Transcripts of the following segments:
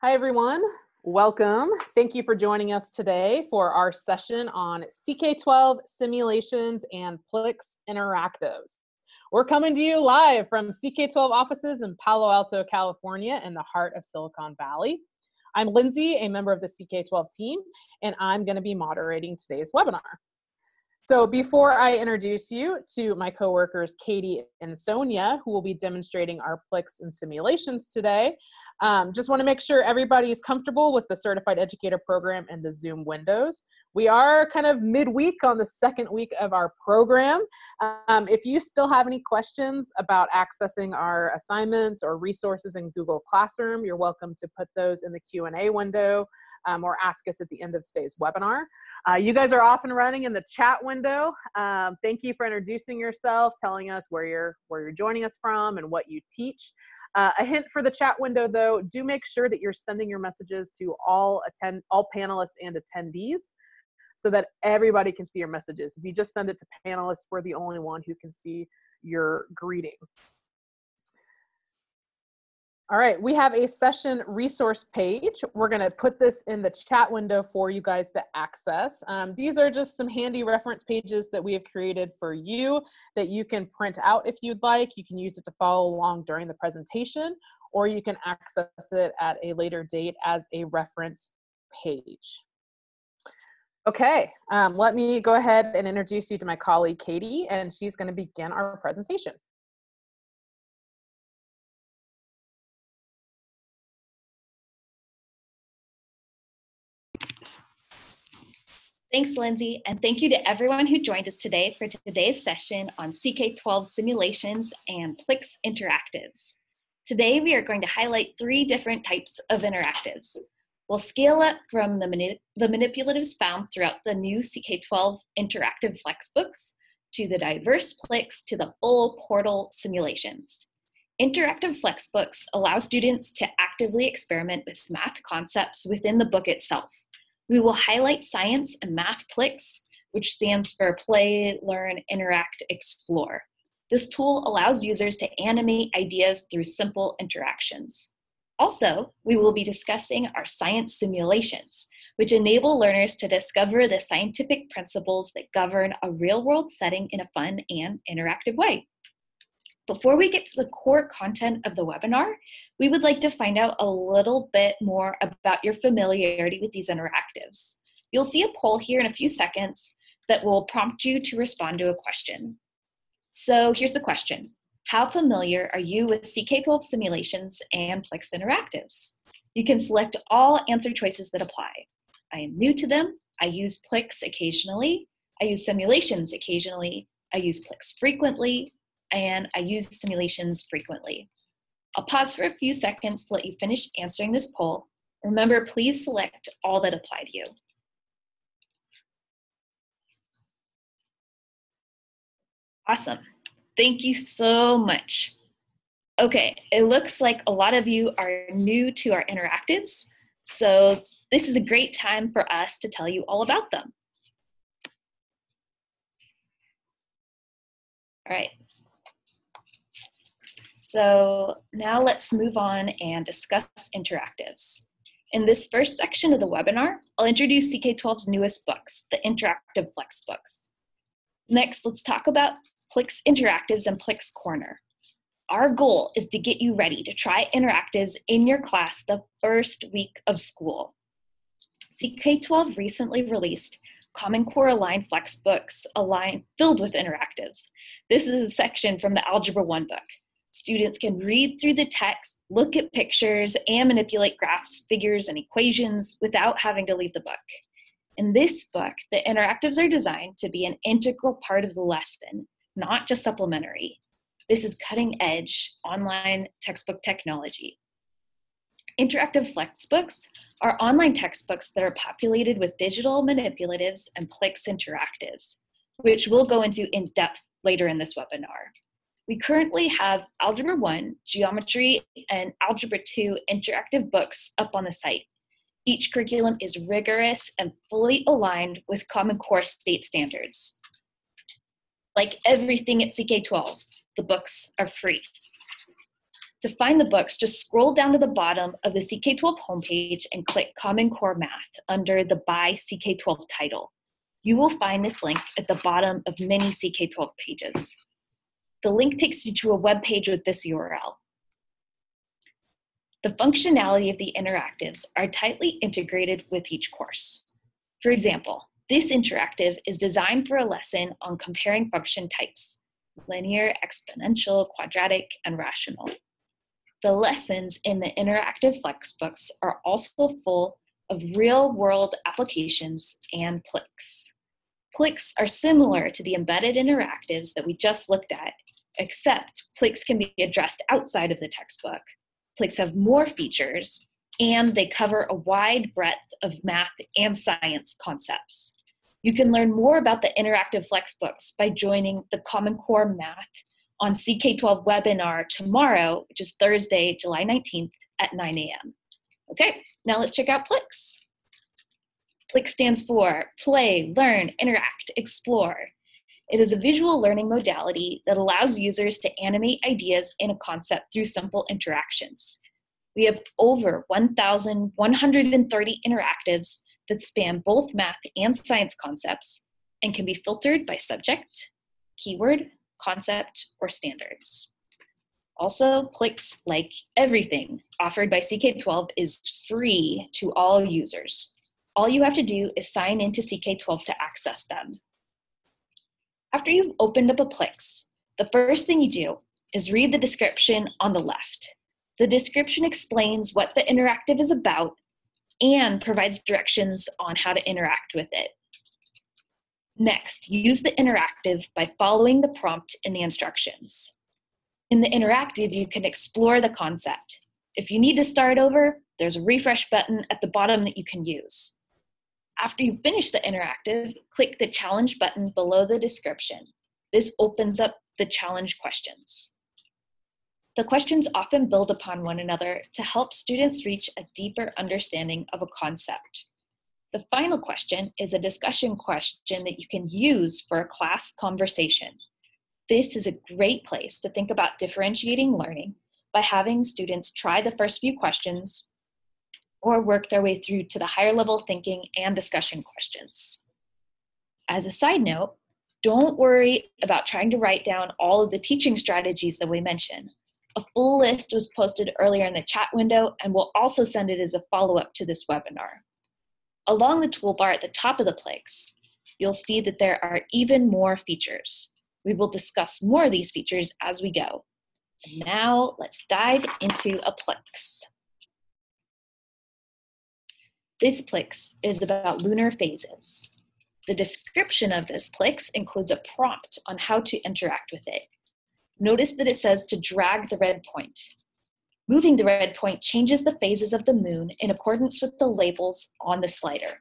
Hi, everyone. Welcome. Thank you for joining us today for our session on CK12 simulations and Plix interactives. We're coming to you live from CK12 offices in Palo Alto, California, in the heart of Silicon Valley. I'm Lindsay, a member of the CK12 team, and I'm going to be moderating today's webinar. So before I introduce you to my coworkers, Katie and Sonia, who will be demonstrating our Plix and simulations today, um, just want to make sure everybody is comfortable with the Certified Educator Program and the Zoom windows. We are kind of midweek on the second week of our program. Um, if you still have any questions about accessing our assignments or resources in Google Classroom, you're welcome to put those in the Q&A window um, or ask us at the end of today's webinar. Uh, you guys are off and running in the chat window. Um, thank you for introducing yourself, telling us where you're, where you're joining us from and what you teach. Uh, a hint for the chat window though, do make sure that you're sending your messages to all attend all panelists and attendees so that everybody can see your messages. If you just send it to panelists, we're the only one who can see your greeting. All right, we have a session resource page. We're gonna put this in the chat window for you guys to access. Um, these are just some handy reference pages that we have created for you that you can print out if you'd like. You can use it to follow along during the presentation, or you can access it at a later date as a reference page. Okay, um, let me go ahead and introduce you to my colleague, Katie, and she's gonna begin our presentation. Thanks, Lindsay, and thank you to everyone who joined us today for today's session on CK12 simulations and Plix interactives. Today, we are going to highlight three different types of interactives. We'll scale up from the, the manipulatives found throughout the new CK12 interactive flexbooks to the diverse Plix to the full portal simulations. Interactive flexbooks allow students to actively experiment with math concepts within the book itself we will highlight Science and Math Plix, which stands for Play, Learn, Interact, Explore. This tool allows users to animate ideas through simple interactions. Also, we will be discussing our science simulations, which enable learners to discover the scientific principles that govern a real world setting in a fun and interactive way. Before we get to the core content of the webinar, we would like to find out a little bit more about your familiarity with these interactives. You'll see a poll here in a few seconds that will prompt you to respond to a question. So here's the question. How familiar are you with CK12 simulations and Plix interactives? You can select all answer choices that apply. I am new to them. I use Plix occasionally. I use simulations occasionally. I use Plix frequently and I use simulations frequently. I'll pause for a few seconds to let you finish answering this poll. Remember, please select all that apply to you. Awesome. Thank you so much. Okay, it looks like a lot of you are new to our interactives, so this is a great time for us to tell you all about them. All right, so now let's move on and discuss interactives. In this first section of the webinar, I'll introduce CK12's newest books, the Interactive Flex books. Next, let's talk about Plix Interactives and Plix Corner. Our goal is to get you ready to try interactives in your class the first week of school. CK12 recently released Common Core Aligned Flex books align, filled with interactives. This is a section from the Algebra 1 book. Students can read through the text, look at pictures, and manipulate graphs, figures, and equations without having to leave the book. In this book, the interactives are designed to be an integral part of the lesson, not just supplementary. This is cutting edge online textbook technology. Interactive Flexbooks are online textbooks that are populated with digital manipulatives and Plix interactives, which we'll go into in depth later in this webinar. We currently have Algebra 1, Geometry, and Algebra 2 interactive books up on the site. Each curriculum is rigorous and fully aligned with Common Core state standards. Like everything at CK12, the books are free. To find the books, just scroll down to the bottom of the CK12 homepage and click Common Core Math under the By CK12 title. You will find this link at the bottom of many CK12 pages. The link takes you to a web page with this URL. The functionality of the interactives are tightly integrated with each course. For example, this interactive is designed for a lesson on comparing function types, linear, exponential, quadratic, and rational. The lessons in the interactive flexbooks are also full of real world applications and Plix. Plix are similar to the embedded interactives that we just looked at, except Plix can be addressed outside of the textbook. Plix have more features and they cover a wide breadth of math and science concepts. You can learn more about the interactive flexbooks by joining the Common Core Math on CK12 webinar tomorrow, which is Thursday, July 19th at 9 a.m. Okay, now let's check out Plix. Plix stands for Play, Learn, Interact, Explore. It is a visual learning modality that allows users to animate ideas in a concept through simple interactions. We have over 1,130 interactives that span both math and science concepts and can be filtered by subject, keyword, concept, or standards. Also, Plix, like everything offered by CK12, is free to all users. All you have to do is sign into CK12 to access them. After you've opened up a Plix, the first thing you do is read the description on the left. The description explains what the interactive is about and provides directions on how to interact with it. Next, use the interactive by following the prompt in the instructions. In the interactive, you can explore the concept. If you need to start over, there's a refresh button at the bottom that you can use. After you finish the interactive, click the challenge button below the description. This opens up the challenge questions. The questions often build upon one another to help students reach a deeper understanding of a concept. The final question is a discussion question that you can use for a class conversation. This is a great place to think about differentiating learning by having students try the first few questions or work their way through to the higher level thinking and discussion questions. As a side note, don't worry about trying to write down all of the teaching strategies that we mentioned. A full list was posted earlier in the chat window, and we'll also send it as a follow up to this webinar. Along the toolbar at the top of the Plix, you'll see that there are even more features. We will discuss more of these features as we go. And now let's dive into a Plix. This Plix is about lunar phases. The description of this Plix includes a prompt on how to interact with it. Notice that it says to drag the red point. Moving the red point changes the phases of the moon in accordance with the labels on the slider.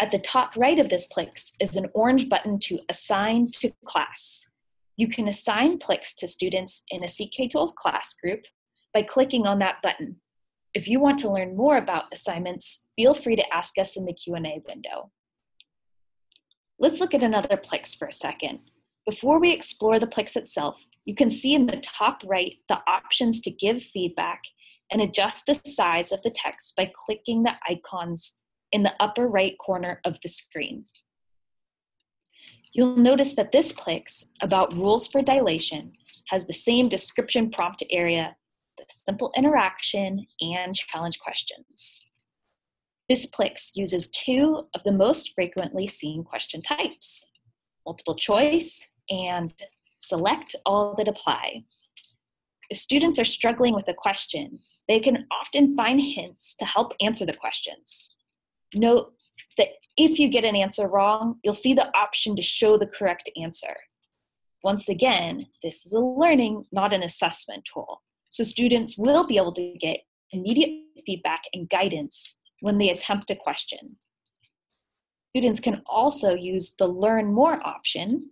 At the top right of this Plix is an orange button to assign to class. You can assign Plix to students in a CK12 class group by clicking on that button. If you want to learn more about assignments, feel free to ask us in the Q&A window. Let's look at another Plix for a second. Before we explore the Plix itself, you can see in the top right the options to give feedback and adjust the size of the text by clicking the icons in the upper right corner of the screen. You'll notice that this Plix about rules for dilation has the same description prompt area the simple interaction and challenge questions. This Plix uses two of the most frequently seen question types, multiple choice and select all that apply. If students are struggling with a question, they can often find hints to help answer the questions. Note that if you get an answer wrong, you'll see the option to show the correct answer. Once again, this is a learning, not an assessment tool. So students will be able to get immediate feedback and guidance when they attempt a question. Students can also use the Learn More option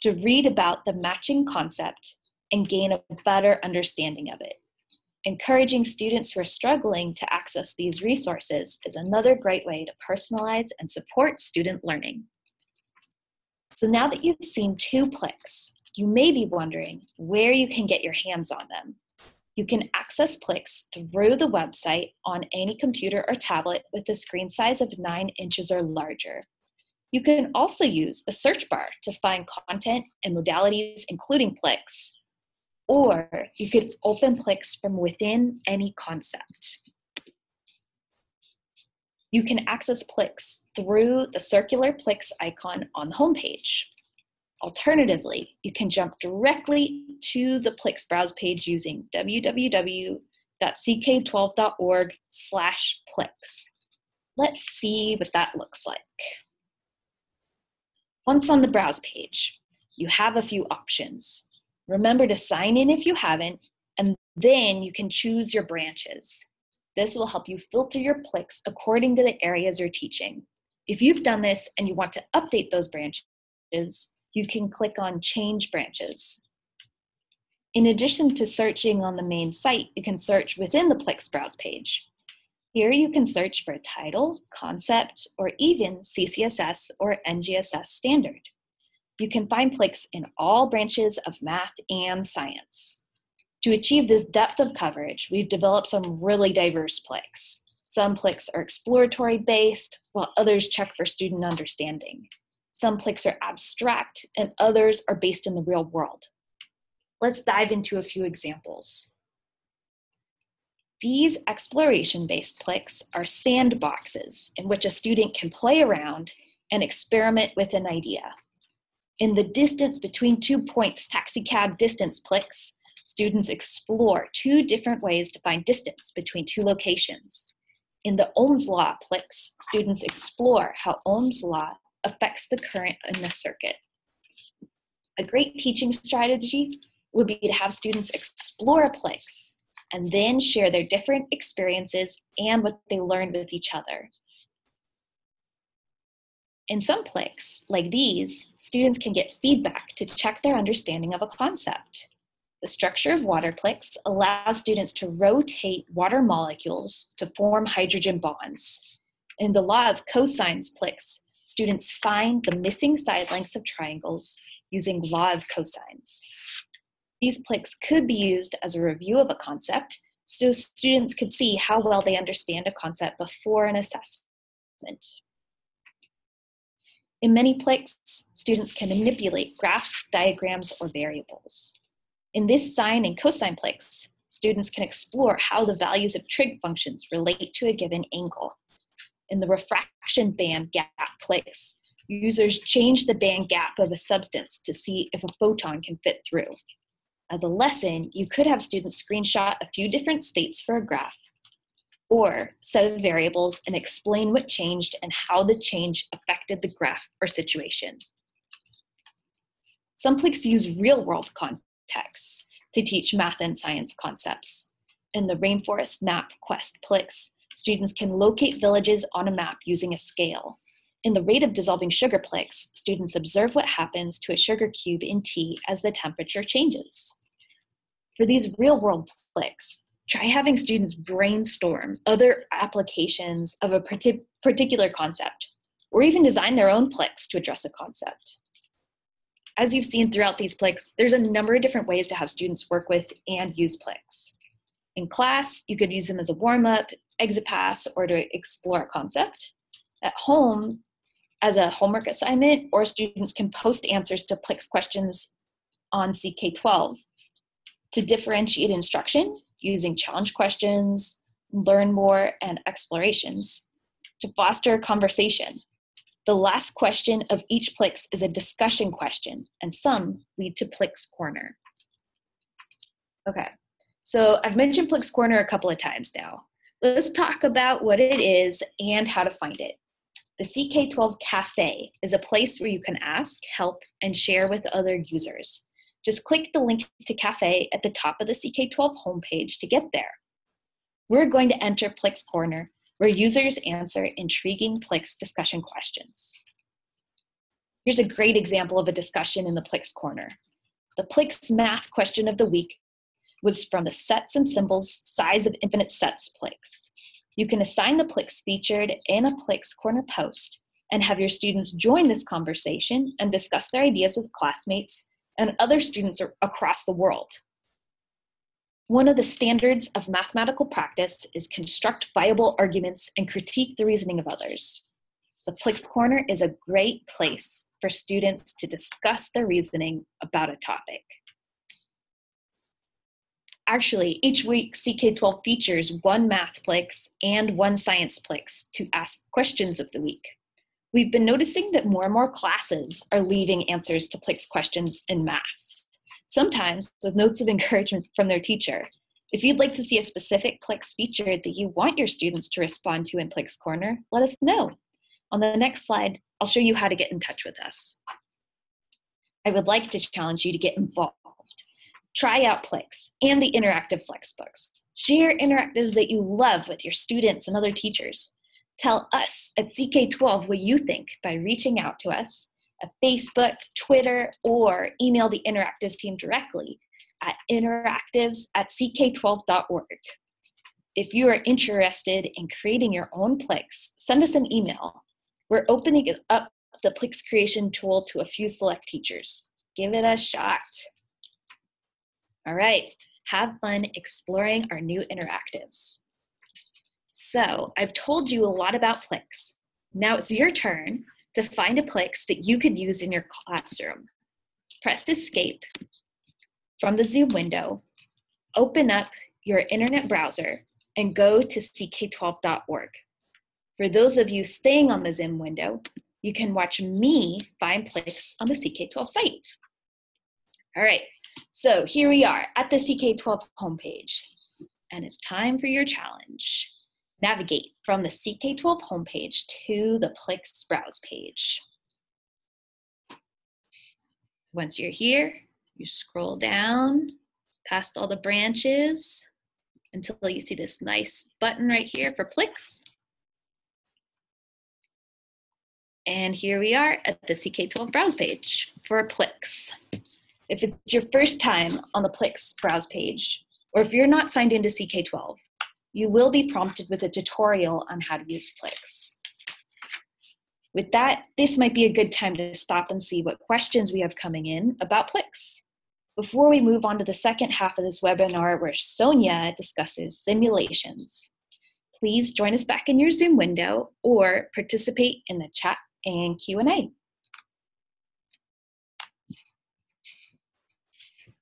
to read about the matching concept and gain a better understanding of it. Encouraging students who are struggling to access these resources is another great way to personalize and support student learning. So now that you've seen two Plix, you may be wondering where you can get your hands on them. You can access Plix through the website on any computer or tablet with a screen size of 9 inches or larger. You can also use the search bar to find content and modalities, including Plix, or you could open Plix from within any concept. You can access Plix through the circular Plix icon on the homepage. Alternatively, you can jump directly to the Plix browse page using www.ck12.org slash Plix. Let's see what that looks like. Once on the browse page, you have a few options. Remember to sign in if you haven't, and then you can choose your branches. This will help you filter your Plix according to the areas you're teaching. If you've done this and you want to update those branches, you can click on Change Branches. In addition to searching on the main site, you can search within the Plix browse page. Here you can search for a title, concept, or even CCSS or NGSS standard. You can find Plix in all branches of math and science. To achieve this depth of coverage, we've developed some really diverse Plix. Some Plix are exploratory based, while others check for student understanding. Some Plix are abstract, and others are based in the real world. Let's dive into a few examples. These exploration based Plix are sandboxes in which a student can play around and experiment with an idea. In the distance between two points taxicab distance Plix, students explore two different ways to find distance between two locations. In the Ohm's Law Plix, students explore how Ohm's Law affects the current in the circuit. A great teaching strategy would be to have students explore a Plix and then share their different experiences and what they learned with each other. In some Plix, like these, students can get feedback to check their understanding of a concept. The structure of water Plix allows students to rotate water molecules to form hydrogen bonds. In the law of cosines Plix, students find the missing side lengths of triangles using law of cosines. These Plix could be used as a review of a concept so students could see how well they understand a concept before an assessment. In many Plix, students can manipulate graphs, diagrams, or variables. In this sine and cosine Plix, students can explore how the values of trig functions relate to a given angle. In the refraction band gap Plix, users change the band gap of a substance to see if a photon can fit through. As a lesson, you could have students screenshot a few different states for a graph or set of variables and explain what changed and how the change affected the graph or situation. Some Plix use real world contexts to teach math and science concepts. In the Rainforest Map Quest Plix, students can locate villages on a map using a scale. In the rate of dissolving sugar Plix, students observe what happens to a sugar cube in tea as the temperature changes. For these real world Plix, try having students brainstorm other applications of a particular concept, or even design their own Plix to address a concept as you've seen throughout these Plix, there's a number of different ways to have students work with and use Plix. In class, you could use them as a warm-up, exit pass, or to explore a concept. At home, as a homework assignment, or students can post answers to Plix questions on CK12. To differentiate instruction, using challenge questions, learn more, and explorations. To foster conversation, the last question of each Plix is a discussion question, and some lead to Plix Corner. Okay, so I've mentioned Plix Corner a couple of times now. Let's talk about what it is and how to find it. The CK12 Cafe is a place where you can ask, help, and share with other users. Just click the link to Cafe at the top of the CK12 homepage to get there. We're going to enter Plix Corner where users answer intriguing Plix discussion questions. Here's a great example of a discussion in the Plix Corner. The Plix math question of the week was from the Sets and Symbols Size of Infinite Sets Plix. You can assign the Plix featured in a Plix Corner post and have your students join this conversation and discuss their ideas with classmates and other students across the world. One of the standards of mathematical practice is construct viable arguments and critique the reasoning of others. The Plix Corner is a great place for students to discuss their reasoning about a topic. Actually, each week CK12 features one Math Plix and one Science Plix to ask questions of the week. We've been noticing that more and more classes are leaving answers to Plix questions in math, sometimes with notes of encouragement from their teacher. If you'd like to see a specific Plix feature that you want your students to respond to in Plix Corner, let us know. On the next slide, I'll show you how to get in touch with us. I would like to challenge you to get involved. Try out Plix and the interactive Flexbooks. Share interactives that you love with your students and other teachers. Tell us at CK12 what you think by reaching out to us at Facebook, Twitter, or email the interactives team directly at interactives at ck12.org. If you are interested in creating your own Plix, send us an email. We're opening up the Plix creation tool to a few select teachers. Give it a shot. All right, have fun exploring our new interactives. So I've told you a lot about Plix. Now it's your turn to find a Plix that you could use in your classroom. Press escape from the Zoom window, open up your internet browser, and go to ck12.org. For those of you staying on the Zoom window, you can watch me find Plix on the CK12 site. All right, so here we are at the CK12 homepage, and it's time for your challenge. Navigate from the CK12 homepage to the Plix browse page. Once you're here, you scroll down past all the branches until you see this nice button right here for Plix. And here we are at the CK12 browse page for Plix. If it's your first time on the Plix browse page, or if you're not signed into CK12, you will be prompted with a tutorial on how to use Plix. With that, this might be a good time to stop and see what questions we have coming in about Plix. Before we move on to the second half of this webinar where Sonia discusses simulations, please join us back in your Zoom window or participate in the chat and Q&A.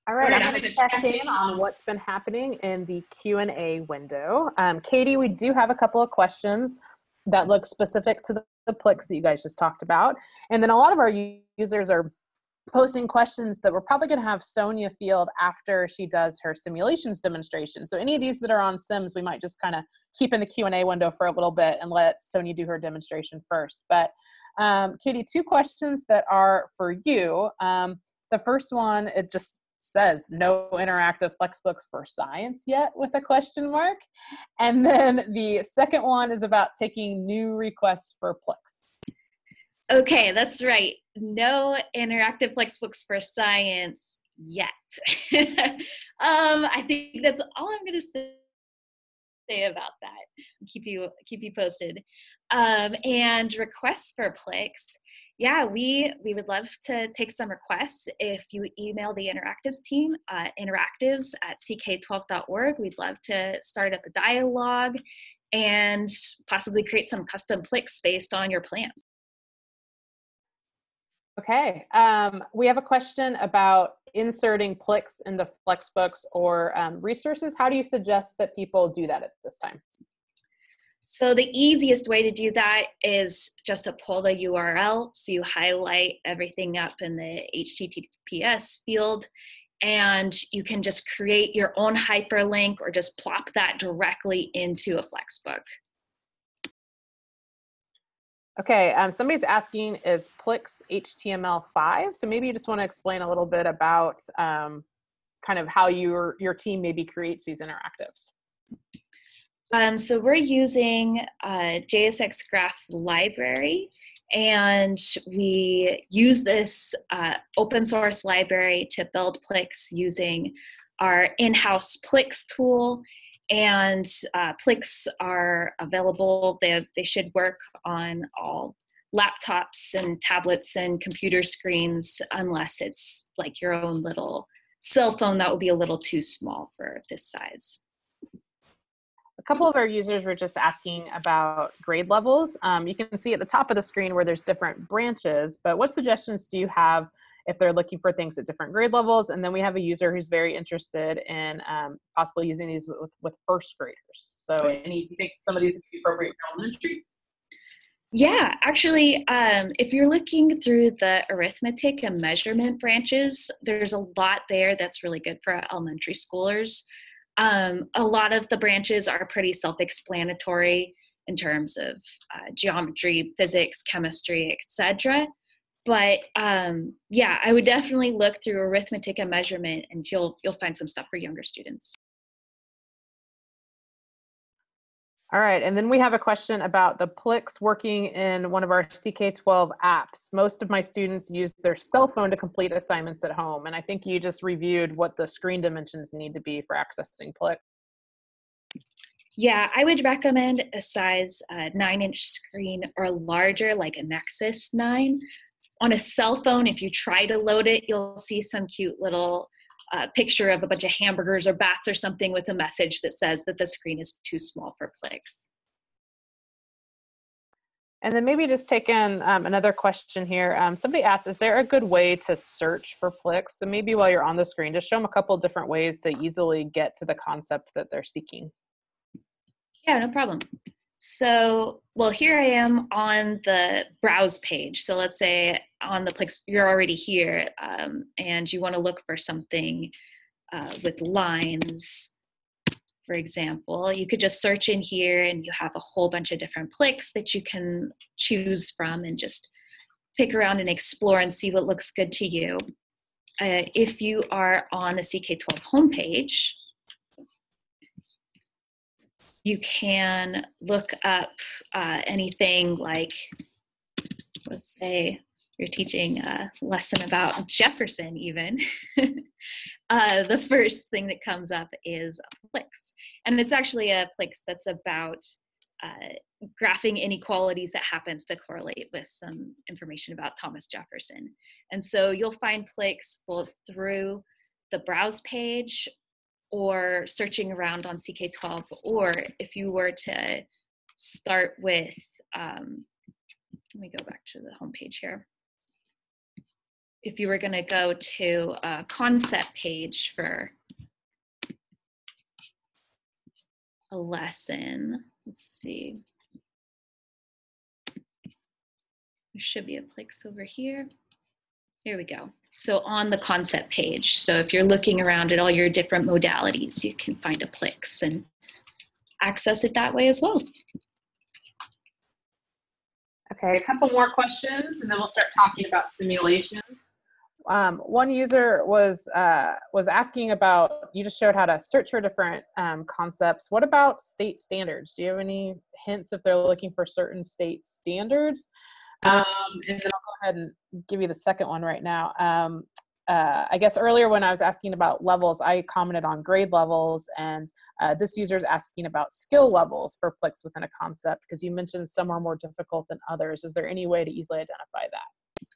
All right, I'm going to check in on what's been happening in the Q&A window. Um, Katie, we do have a couple of questions that look specific to the, the Plix that you guys just talked about. And then a lot of our users are posting questions that we're probably going to have Sonia field after she does her simulations demonstration. So any of these that are on Sims, we might just kind of keep in the Q&A window for a little bit and let Sonia do her demonstration first. But um, Katie, two questions that are for you. Um, the first one, it just says no interactive flexbooks for science yet with a question mark. And then the second one is about taking new requests for Plix. Okay, that's right. No interactive flexbooks for science yet. um, I think that's all I'm going to say about that. Keep you keep you posted. Um, and requests for Plix yeah, we we would love to take some requests. If you email the interactives team, uh, interactives at ck12.org, we'd love to start up a dialogue and possibly create some custom Plix based on your plans. Okay, um, we have a question about inserting Plix into Flexbooks or um, resources. How do you suggest that people do that at this time? So the easiest way to do that is just to pull the URL. So you highlight everything up in the HTTPS field and you can just create your own hyperlink or just plop that directly into a Flexbook. Okay, um, somebody's asking, is Plix HTML5? So maybe you just want to explain a little bit about um, kind of how your, your team maybe creates these interactives. Um, so we're using uh, JSX Graph Library, and we use this uh, open source library to build Plix using our in-house Plix tool. And uh, Plix are available. They, they should work on all laptops and tablets and computer screens unless it's like your own little cell phone, that would be a little too small for this size. A couple of our users were just asking about grade levels. Um, you can see at the top of the screen where there's different branches, but what suggestions do you have if they're looking for things at different grade levels? And then we have a user who's very interested in um, possibly using these with, with first graders. So any, you think some of these would be appropriate for elementary? Yeah, actually, um, if you're looking through the arithmetic and measurement branches, there's a lot there that's really good for elementary schoolers. Um, a lot of the branches are pretty self explanatory in terms of uh, geometry, physics, chemistry, etc. But um, yeah, I would definitely look through arithmetic and measurement, and you'll you'll find some stuff for younger students. All right, and then we have a question about the Plix working in one of our CK12 apps. Most of my students use their cell phone to complete assignments at home, and I think you just reviewed what the screen dimensions need to be for accessing Plix. Yeah, I would recommend a size uh, 9 inch screen or larger, like a Nexus 9. On a cell phone, if you try to load it, you'll see some cute little a picture of a bunch of hamburgers or bats or something with a message that says that the screen is too small for Plix. And then maybe just take in um, another question here. Um, somebody asked, is there a good way to search for Plix? So maybe while you're on the screen, just show them a couple different ways to easily get to the concept that they're seeking. Yeah, no problem. So, well, here I am on the browse page. So let's say on the Plix, you're already here um, and you want to look for something uh, with lines, for example. You could just search in here and you have a whole bunch of different Plix that you can choose from and just pick around and explore and see what looks good to you. Uh, if you are on the CK12 homepage, you can look up uh, anything like, let's say, you're teaching a lesson about Jefferson, even. uh, the first thing that comes up is a. And it's actually a Plix that's about uh, graphing inequalities that happens to correlate with some information about Thomas Jefferson. And so you'll find Plix both through the browse page or searching around on CK12, or if you were to start with, um, let me go back to the homepage here. If you were going to go to a concept page for a lesson, let's see. There should be a place over here. Here we go. So on the concept page, so if you're looking around at all your different modalities, you can find a Plix and access it that way as well. Okay, a couple more questions and then we'll start talking about simulations. Um, one user was uh, was asking about, you just showed how to search for different um, concepts. What about state standards? Do you have any hints if they're looking for certain state standards? Um, and then I'll go ahead and give you the second one right now. Um, uh, I guess earlier when I was asking about levels, I commented on grade levels, and uh, this user is asking about skill levels for Plix within a concept because you mentioned some are more difficult than others. Is there any way to easily identify that?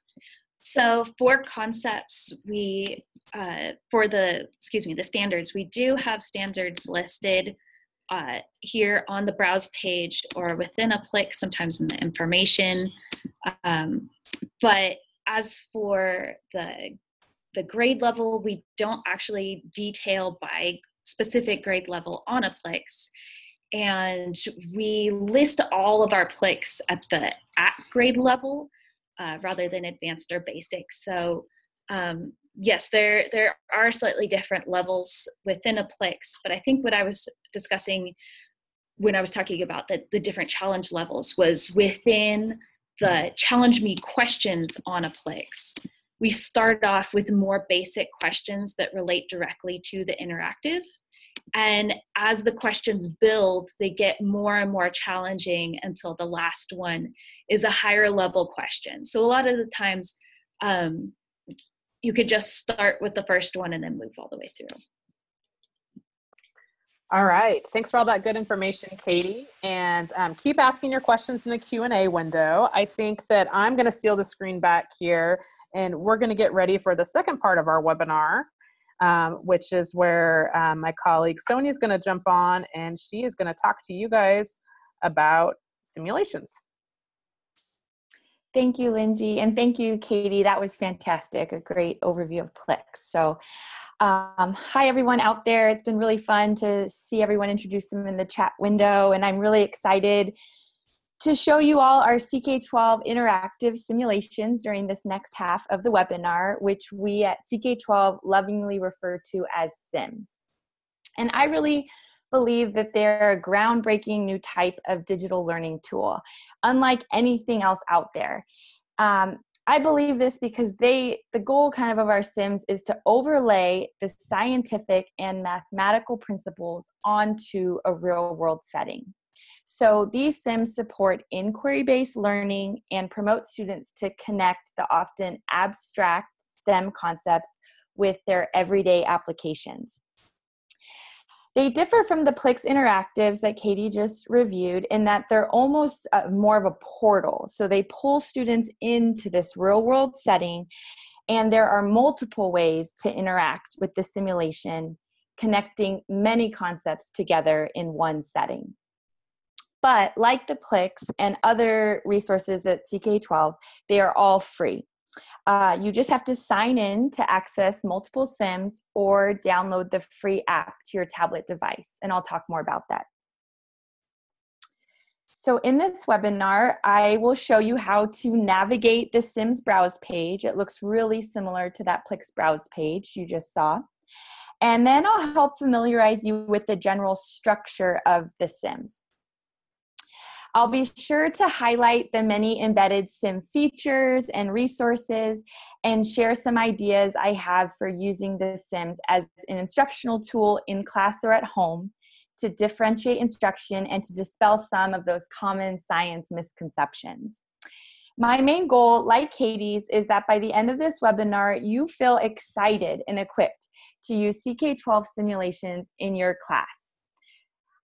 So for concepts, we uh, for the excuse me the standards, we do have standards listed uh, here on the browse page or within a Plix, sometimes in the information. Um, but as for the the grade level, we don't actually detail by specific grade level on a Plix. And we list all of our Plix at the at grade level uh, rather than advanced or basic. So um, yes, there there are slightly different levels within a Plix, but I think what I was discussing when I was talking about the, the different challenge levels was within the challenge me questions on a Plix. We start off with more basic questions that relate directly to the interactive. And as the questions build, they get more and more challenging until the last one is a higher level question. So, a lot of the times, um, you could just start with the first one and then move all the way through. All right. Thanks for all that good information, Katie. And um, keep asking your questions in the Q&A window. I think that I'm going to steal the screen back here and we're going to get ready for the second part of our webinar. um, which is where um, my colleague Sonia is going to jump on and she is going to talk to you guys about simulations. Thank you, Lindsay, and thank you, Katie. That was fantastic. A great overview of Plix. So, um, hi, everyone out there. It's been really fun to see everyone introduce them in the chat window, and I'm really excited to show you all our CK12 interactive simulations during this next half of the webinar, which we at CK12 lovingly refer to as SIMS. And I really believe that they're a groundbreaking new type of digital learning tool, unlike anything else out there. Um, I believe this because they the goal kind of of our sims is to overlay the scientific and mathematical principles onto a real world setting. So these sims support inquiry-based learning and promote students to connect the often abstract STEM concepts with their everyday applications. They differ from the Plix Interactives that Katie just reviewed in that they're almost uh, more of a portal. So they pull students into this real world setting, and there are multiple ways to interact with the simulation, connecting many concepts together in one setting. But like the Plix and other resources at CK12, they are all free. Uh, you just have to sign in to access multiple SIMs or download the free app to your tablet device, and I'll talk more about that. So in this webinar, I will show you how to navigate the Sims browse page. It looks really similar to that Plix browse page you just saw. And then I'll help familiarize you with the general structure of the Sims. I'll be sure to highlight the many embedded SIM features and resources and share some ideas I have for using the SIMs as an instructional tool in class or at home to differentiate instruction and to dispel some of those common science misconceptions. My main goal, like Katie's, is that by the end of this webinar, you feel excited and equipped to use CK12 simulations in your class.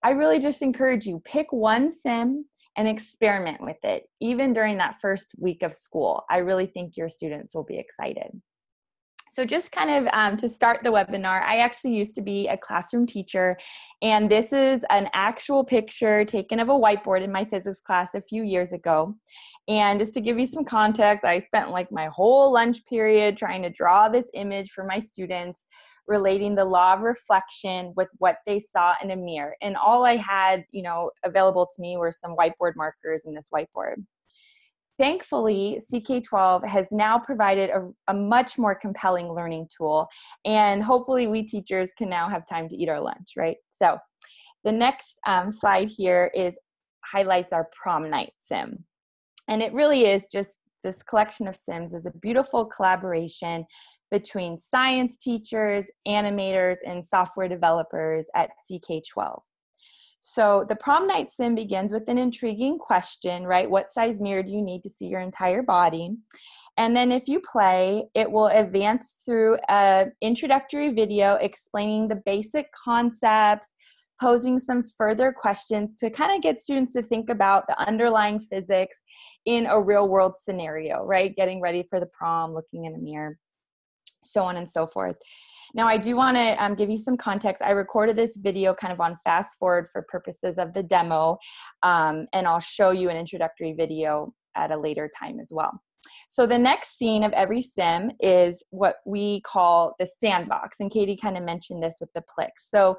I really just encourage you pick one sim and experiment with it, even during that first week of school. I really think your students will be excited. So, just kind of um, to start the webinar, I actually used to be a classroom teacher, and this is an actual picture taken of a whiteboard in my physics class a few years ago. And just to give you some context, I spent like my whole lunch period trying to draw this image for my students relating the law of reflection with what they saw in a mirror. And all I had, you know, available to me were some whiteboard markers and this whiteboard. Thankfully, CK12 has now provided a, a, much more compelling learning tool, and hopefully, we teachers can now have time to eat our lunch, right? So, the next um, slide here is highlights our prom night sim, and it really is just this collection of sims is a beautiful collaboration between science teachers, animators, and software developers at CK12. So the prom night sim begins with an intriguing question, right? What size mirror do you need to see your entire body? And then if you play, it will advance through an introductory video explaining the basic concepts, posing some further questions to kind of get students to think about the underlying physics in a real world scenario, right? Getting ready for the prom, looking in a mirror so on and so forth. Now, I do want to um, give you some context. I recorded this video kind of on fast forward for purposes of the demo, um, and I'll show you an introductory video at a later time as well. So, the next scene of every sim is what we call the sandbox, and Katie kind of mentioned this with the Plix. So,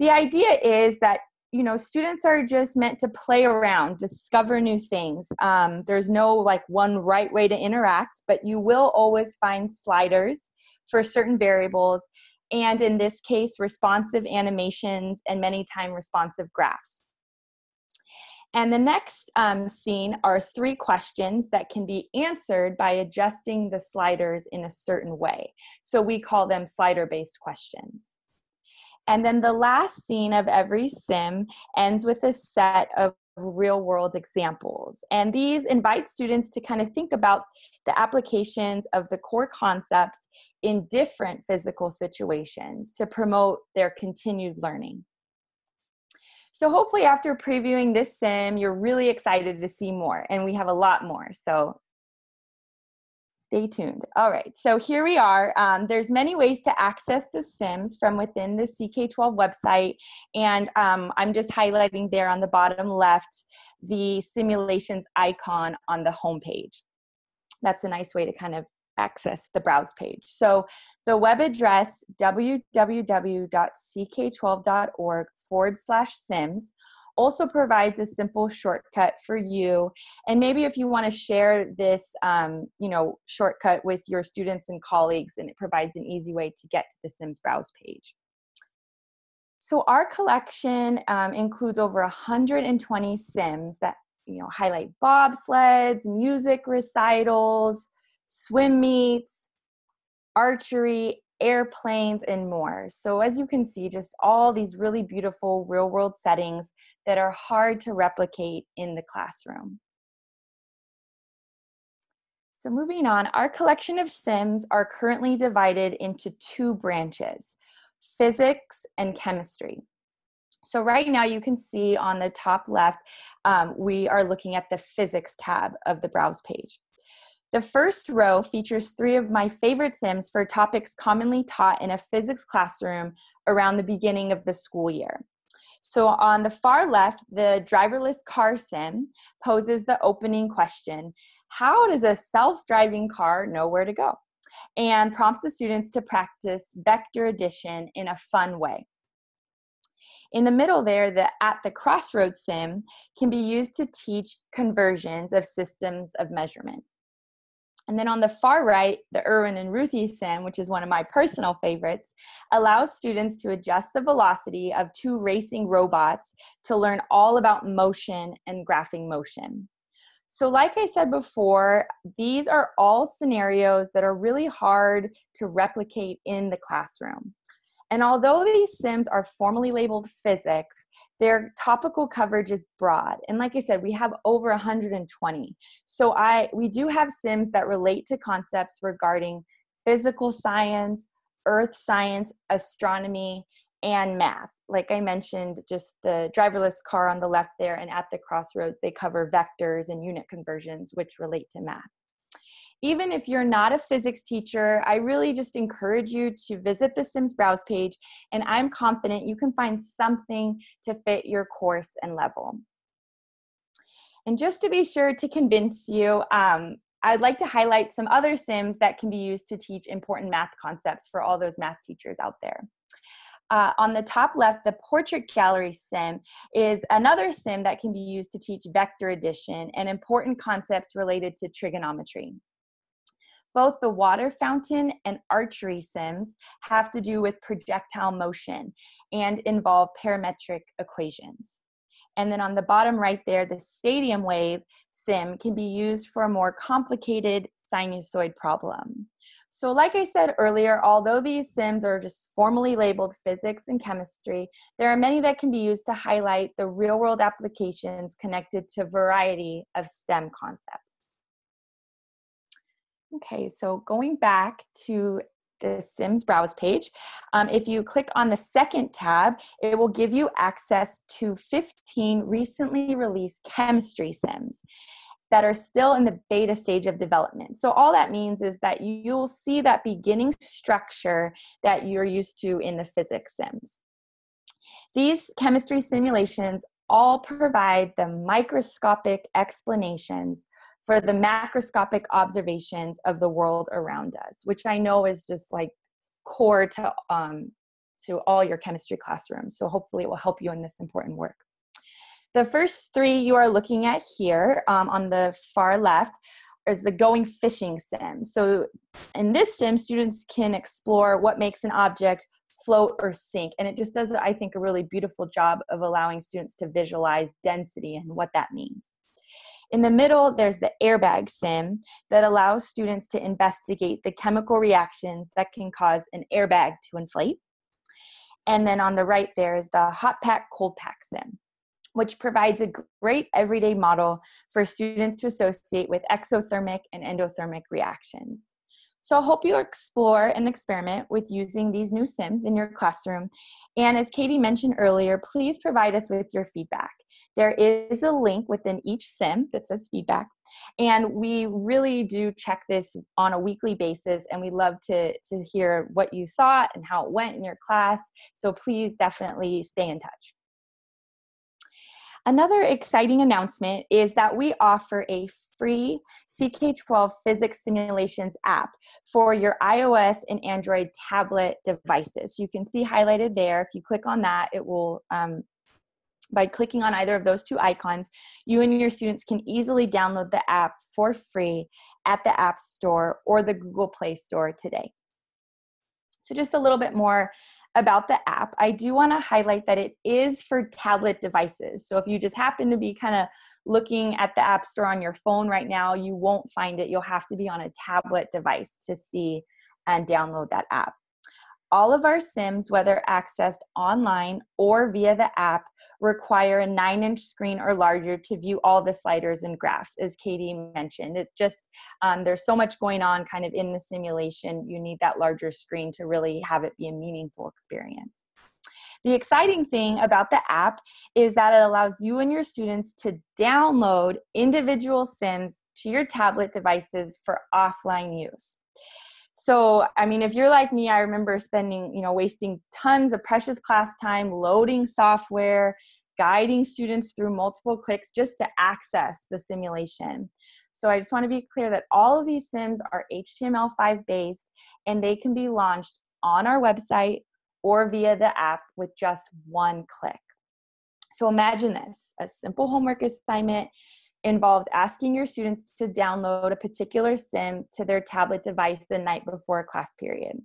the idea is that you know students are just meant to play around discover new things um, there's no like one right way to interact but you will always find sliders for certain variables, and in this case, responsive animations and many time responsive graphs. And the next um, scene are three questions that can be answered by adjusting the sliders in a certain way. So we call them slider based questions. And then the last scene of every sim ends with a set of real world examples. And these invite students to kind of think about the applications of the core concepts in different physical situations to promote their continued learning. So hopefully after previewing this sim, you're really excited to see more and we have a lot more. So Stay tuned. All right, so here we are. Um, there's many ways to access the Sims from within the CK12 website, and um, I'm just highlighting there on the bottom left the simulations icon on the home page. That's a nice way to kind of access the browse page. So the web address www.ck12.org forward slash sims also provides a simple shortcut for you. And maybe if you want to share this um, you know shortcut with your students and colleagues and it provides an easy way to get to the sims browse page. So our collection um, includes over 120 sims that you know highlight bobsleds music recitals swim meets archery airplanes, and more. So, as you can see, just all these really beautiful real world settings that are hard to replicate in the classroom. So, moving on, our collection of Sims are currently divided into two branches physics and chemistry. So, right now, you can see on the top left, um, we are looking at the physics tab of the browse page. The first row features three of my favorite sims for topics commonly taught in a physics classroom around the beginning of the school year. So, on the far left, the driverless car sim poses the opening question How does a self driving car know where to go? and prompts the students to practice vector addition in a fun way. In the middle there, the at the crossroads sim can be used to teach conversions of systems of measurement. And then on the far right, the Erwin and Ruthie sim, which is one of my personal favorites, allows students to adjust the velocity of two racing robots to learn all about motion and graphing motion. So, like I said before, these are all scenarios that are really hard to replicate in the classroom. And although these sims are formally labeled physics, their topical coverage is broad. And like I said, we have over 120. So I we do have sims that relate to concepts regarding physical science, earth science, astronomy, and math. Like I mentioned, just the driverless car on the left there and at the crossroads, they cover vectors and unit conversions, which relate to math even if you're not a physics teacher, I really just encourage you to visit the Sims Browse page, and I'm confident you can find something to fit your course and level. And just to be sure to convince you, um, I'd like to highlight some other Sims that can be used to teach important math concepts for all those math teachers out there. Uh, on the top left, the portrait gallery sim is another sim that can be used to teach vector addition and important concepts related to trigonometry. Both the water fountain and archery sims have to do with projectile motion and involve parametric equations. And then on the bottom right there, the stadium wave sim can be used for a more complicated sinusoid problem. So, like I said earlier, although these sims are just formally labeled physics and chemistry, there are many that can be used to highlight the real world applications connected to a variety of STEM concepts. Okay, so going back to the Sims browse page, um, if you click on the second tab, it will give you access to 15 recently released chemistry Sims that are still in the beta stage of development. So all that means is that you'll see that beginning structure that you're used to in the physics sims. These chemistry simulations all provide the microscopic explanations for the macroscopic observations of the world around us, which I know is just like core to um, to all your chemistry classrooms. So hopefully it will help you in this important work. The first three you are looking at here um, on the far left is the going fishing sim. So in this sim, students can explore what makes an object float or sink. And it just does, I think, a really beautiful job of allowing students to visualize density and what that means. In the middle, there's the airbag sim that allows students to investigate the chemical reactions that can cause an airbag to inflate. And then on the right, there is the hot pack, cold pack sim, which provides a great everyday model for students to associate with exothermic and endothermic reactions. So I hope you explore and experiment with using these new Sims in your classroom. And as Katie mentioned earlier, please provide us with your feedback. There is a link within each sim that says feedback. And we really do check this on a weekly basis. And we love to, to hear what you thought and how it went in your class. So please definitely stay in touch. Another exciting announcement is that we offer a free CK12 physics simulations app for your iOS and Android tablet devices. You can see highlighted there. If you click on that, it will um, by clicking on either of those two icons, you and your students can easily download the app for free at the App Store or the Google Play Store today. So, just a little bit more about the app. I do want to highlight that it is for tablet devices. So, if you just happen to be kind of looking at the App Store on your phone right now, you won't find it. You'll have to be on a tablet device to see and download that app. All of our Sims, whether accessed online or via the app, require a nine inch screen or larger to view all the sliders and graphs, as Katie mentioned. It just, um, there's so much going on kind of in the simulation. You need that larger screen to really have it be a meaningful experience. The exciting thing about the app is that it allows you and your students to download individual Sims to your tablet devices for offline use. So, I mean, if you're like me, I remember spending, you know, wasting tons of precious class time loading software, guiding students through multiple clicks just to access the simulation. So, I just want to be clear that all of these sims are HTML5 based and they can be launched on our website or via the app with just one click. So, imagine this a simple homework assignment involves asking your students to download a particular sim to their tablet device the night before a class period.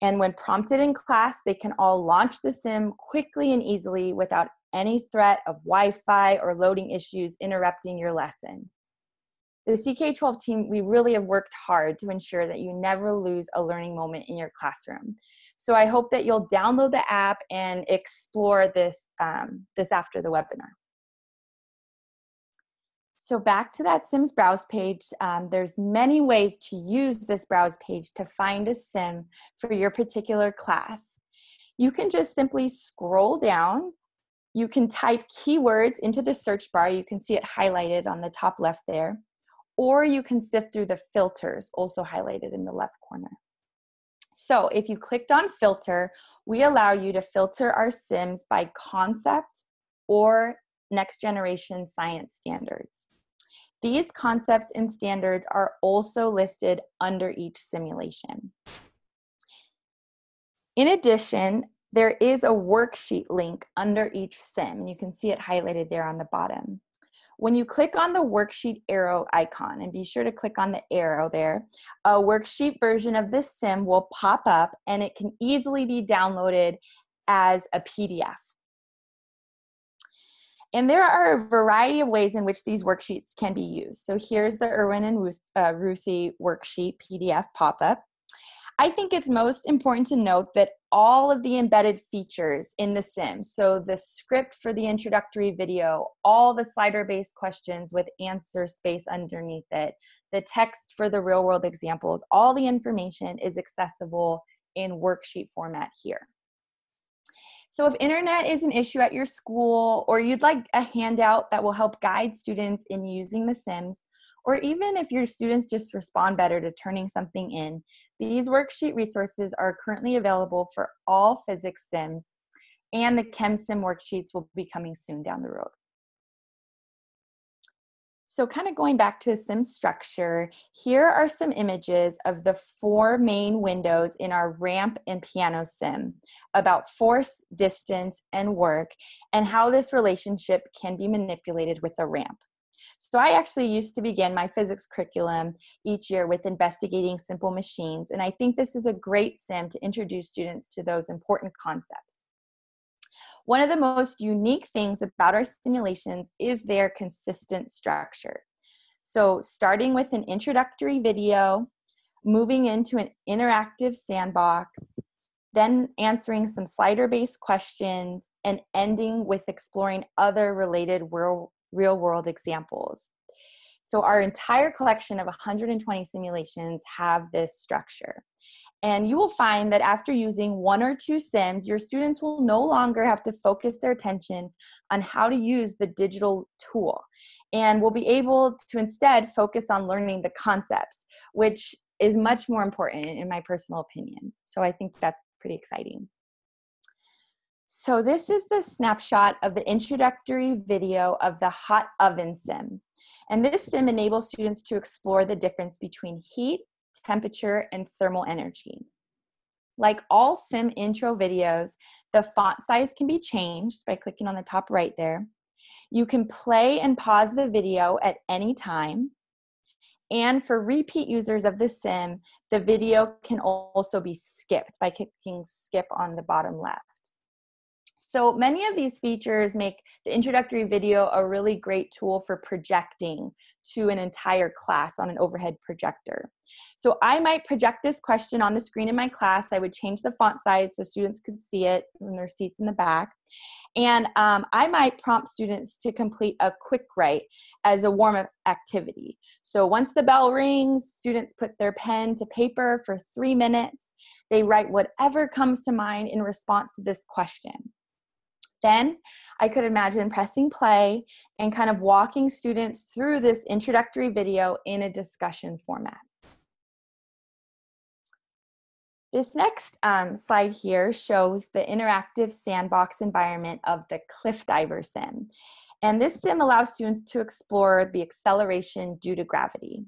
And when prompted in class, they can all launch the sim quickly and easily without any threat of Wi Fi or loading issues interrupting your lesson. The CK12 team, we really have worked hard to ensure that you never lose a learning moment in your classroom. So I hope that you'll download the app and explore this, um, this after the webinar. So back to that Sims browse page, um, there's many ways to use this browse page to find a sim for your particular class. You can just simply scroll down. You can type keywords into the search bar. You can see it highlighted on the top left there. Or you can sift through the filters, also highlighted in the left corner. So if you clicked on filter, we allow you to filter our sims by concept or next generation science standards. These concepts and standards are also listed under each simulation. In addition, there is a worksheet link under each sim, you can see it highlighted there on the bottom. When you click on the worksheet arrow icon, and be sure to click on the arrow there, a worksheet version of this sim will pop up and it can easily be downloaded as a PDF. And there are a variety of ways in which these worksheets can be used. So here's the Irwin and Ruth, uh, Ruthie worksheet PDF pop-up. I think it's most important to note that all of the embedded features in the sim, so the script for the introductory video, all the slider-based questions with answer space underneath it, the text for the real-world examples, all the information is accessible in worksheet format here. So if internet is an issue at your school, or you'd like a handout that will help guide students in using the Sims, or even if your students just respond better to turning something in, these worksheet resources are currently available for all physics Sims, and the ChemSim worksheets will be coming soon down the road. So kind of going back to a sim structure, here are some images of the four main windows in our ramp and piano sim about force, distance, and work, and how this relationship can be manipulated with a ramp. So I actually used to begin my physics curriculum each year with investigating simple machines, and I think this is a great sim to introduce students to those important concepts. One of the most unique things about our simulations is their consistent structure. So, starting with an introductory video, moving into an interactive sandbox, then answering some slider based questions, and ending with exploring other related real world examples. So our entire collection of 120 simulations have this structure. And you will find that after using one or two sims, your students will no longer have to focus their attention on how to use the digital tool and will be able to instead focus on learning the concepts, which is much more important in my personal opinion. So I think that's pretty exciting. So this is the snapshot of the introductory video of the hot oven sim. And this sim enables students to explore the difference between heat, temperature, and thermal energy. Like all sim intro videos, the font size can be changed by clicking on the top right there. You can play and pause the video at any time. And for repeat users of the sim, the video can also be skipped by clicking skip on the bottom left. So many of these features make the introductory video a really great tool for projecting to an entire class on an overhead projector. So I might project this question on the screen in my class. I would change the font size so students could see it in their seats in the back. And um, I might prompt students to complete a quick write as a warm-up activity. So once the bell rings, students put their pen to paper for three minutes. They write whatever comes to mind in response to this question. Then I could imagine pressing play and kind of walking students through this introductory video in a discussion format. This next um, slide here shows the interactive sandbox environment of the Cliff Diver Sim. And this sim allows students to explore the acceleration due to gravity.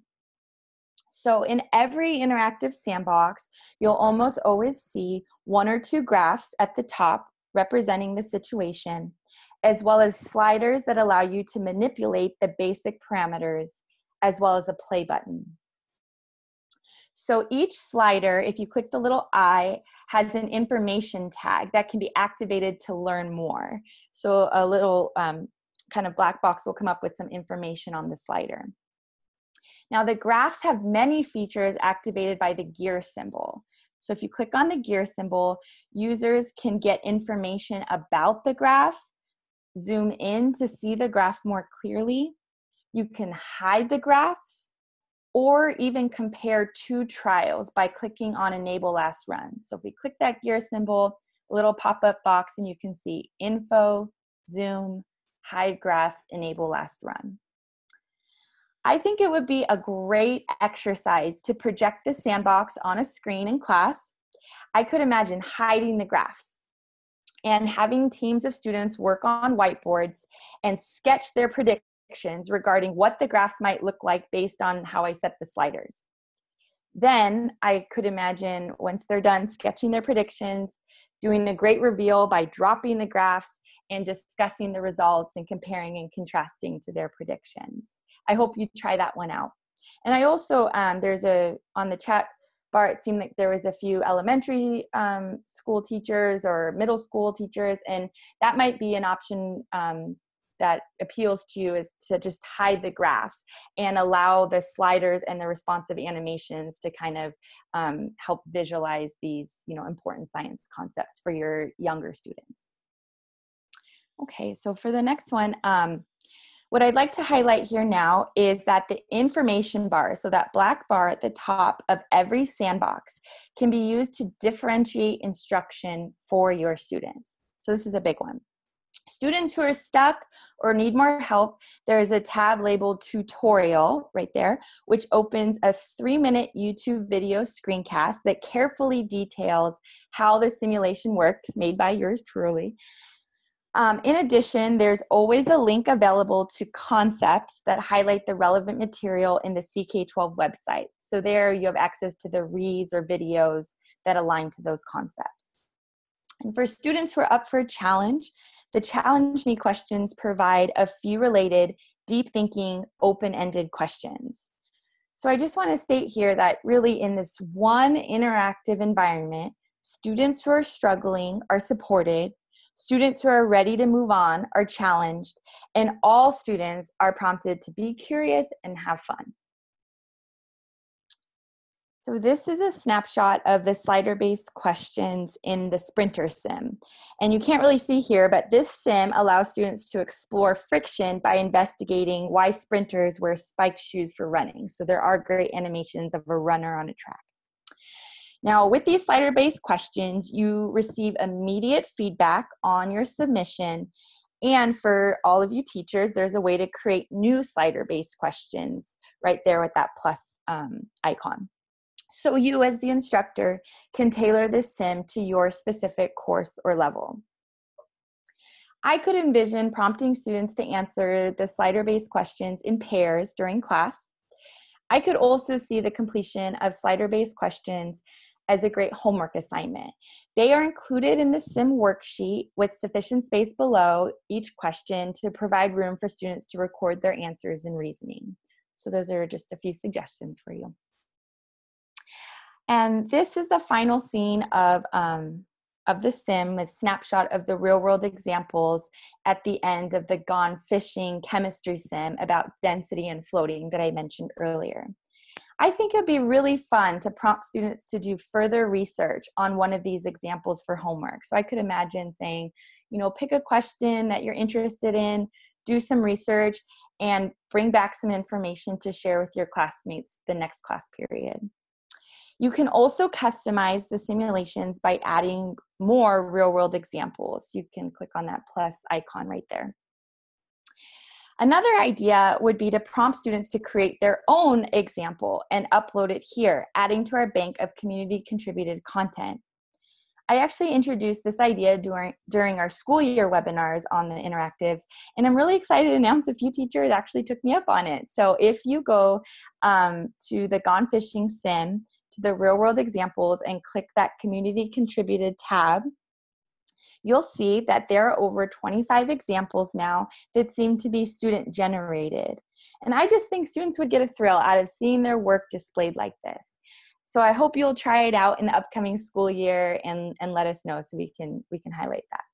So in every interactive sandbox, you'll almost always see one or two graphs at the top representing the situation, as well as sliders that allow you to manipulate the basic parameters, as well as a play button. So each slider, if you click the little eye, has an information tag that can be activated to learn more. So a little um, kind of black box will come up with some information on the slider. Now the graphs have many features activated by the gear symbol. So if you click on the gear symbol, users can get information about the graph, zoom in to see the graph more clearly. You can hide the graphs or even compare two trials by clicking on enable last run. So if we click that gear symbol, little pop-up box and you can see info, zoom, hide graph, enable last run. I think it would be a great exercise to project the sandbox on a screen in class. I could imagine hiding the graphs and having teams of students work on whiteboards and sketch their predictions regarding what the graphs might look like based on how I set the sliders. Then I could imagine once they're done sketching their predictions, doing a great reveal by dropping the graphs and discussing the results and comparing and contrasting to their predictions. I hope you try that one out. And I also, um, there's a, on the chat bar, it seemed like there was a few elementary um, school teachers or middle school teachers, and that might be an option um, that appeals to you is to just hide the graphs and allow the sliders and the responsive animations to kind of um, help visualize these you know important science concepts for your younger students okay so for the next one um, what I'd like to highlight here now is that the information bar, so that black bar at the top of every sandbox, can be used to differentiate instruction for your students. So this is a big one. Students who are stuck or need more help, there is a tab labeled tutorial right there, which opens a three minute YouTube video screencast that carefully details how the simulation works, made by yours truly. Um, in addition, there's always a link available to concepts that highlight the relevant material in the CK12 website. So there you have access to the reads or videos that align to those concepts. And for students who are up for a challenge, the Challenge Me questions provide a few related deep thinking, open-ended questions. So I just want to state here that really in this one interactive environment, students who are struggling are supported Students who are ready to move on are challenged, and all students are prompted to be curious and have fun. So this is a snapshot of the slider-based questions in the Sprinter sim. And you can't really see here, but this sim allows students to explore friction by investigating why sprinters wear spiked shoes for running. So there are great animations of a runner on a track. Now, with these slider-based questions, you receive immediate feedback on your submission. And for all of you teachers, there's a way to create new slider-based questions right there with that plus um, icon. So you as the instructor can tailor this sim to your specific course or level. I could envision prompting students to answer the slider-based questions in pairs during class. I could also see the completion of slider-based questions as a great homework assignment. They are included in the SIM worksheet with sufficient space below each question to provide room for students to record their answers and reasoning. So those are just a few suggestions for you. And this is the final scene of, um, of the sim with snapshot of the real world examples at the end of the gone fishing chemistry sim about density and floating that I mentioned earlier. I think it'd be really fun to prompt students to do further research on one of these examples for homework. So I could imagine saying, you know, pick a question that you're interested in, do some research, and bring back some information to share with your classmates the next class period. You can also customize the simulations by adding more real world examples. You can click on that plus icon right there. Another idea would be to prompt students to create their own example and upload it here, adding to our bank of community contributed content. I actually introduced this idea during, during our school year webinars on the interactives, and I'm really excited to announce a few teachers actually took me up on it. So if you go um, to the Gone Fishing Sim, to the real world examples, and click that community contributed tab, you'll see that there are over 25 examples now that seem to be student generated. And I just think students would get a thrill out of seeing their work displayed like this. So I hope you'll try it out in the upcoming school year and, and let us know so we can we can highlight that.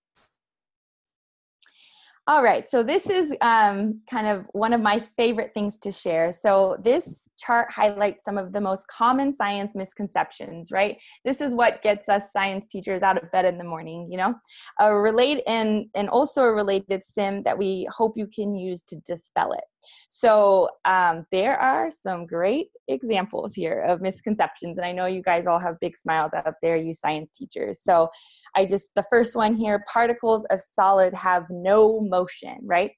All right, so this is um, kind of one of my favorite things to share. So this chart highlights some of the most common science misconceptions, right? This is what gets us science teachers out of bed in the morning, you know? A relate and, and also a related sim that we hope you can use to dispel it. So um, there are some great examples here of misconceptions, and I know you guys all have big smiles out there, you science teachers. So I just, the first one here particles of solid have no motion, right?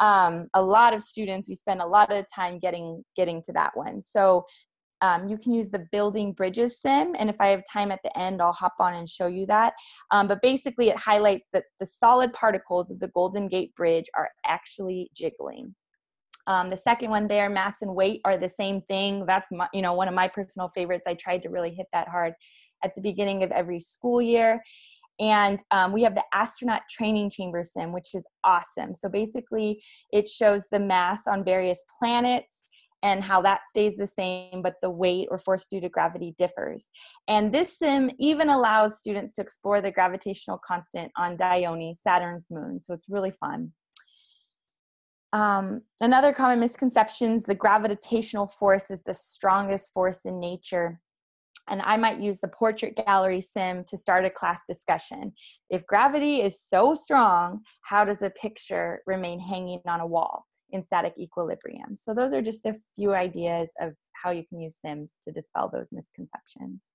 Um, a lot of students, we spend a lot of time getting, getting to that one. So um, you can use the building bridges sim and if i have time at the end i'll hop on and show you that um, but basically it highlights that the solid particles of the golden gate bridge are actually jiggling um, the second one there mass and weight are the same thing that's my, you know one of my personal favorites i tried to really hit that hard at the beginning of every school year and um, we have the astronaut training chamber sim, which is awesome. So basically, it shows the mass on various planets and how that stays the same, but the weight or force due to gravity differs. And this sim even allows students to explore the gravitational constant on Dione, Saturn's moon. So it's really fun. Um, another common misconception: is the gravitational force is the strongest force in nature and I might use the portrait gallery sim to start a class discussion. If gravity is so strong, how does a picture remain hanging on a wall in static equilibrium? So those are just a few ideas of how you can use sims to dispel those misconceptions.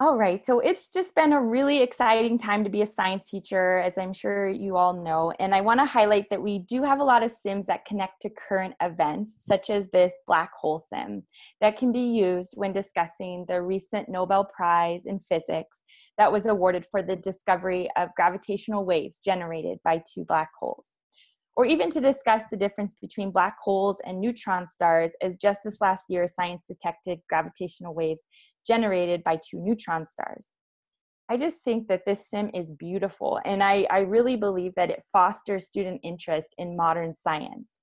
All right, so it's just been a really exciting time to be a science teacher, as I'm sure you all know. And I want to highlight that we do have a lot of sims that connect to current events, such as this black hole sim, that can be used when discussing the recent Nobel Prize in Physics that was awarded for the discovery of gravitational waves generated by two black holes. Or even to discuss the difference between black holes and neutron stars, as just this last year, science detected gravitational waves generated by two neutron stars. I just think that this sim is beautiful, and I, I really believe that it fosters student interest in modern science.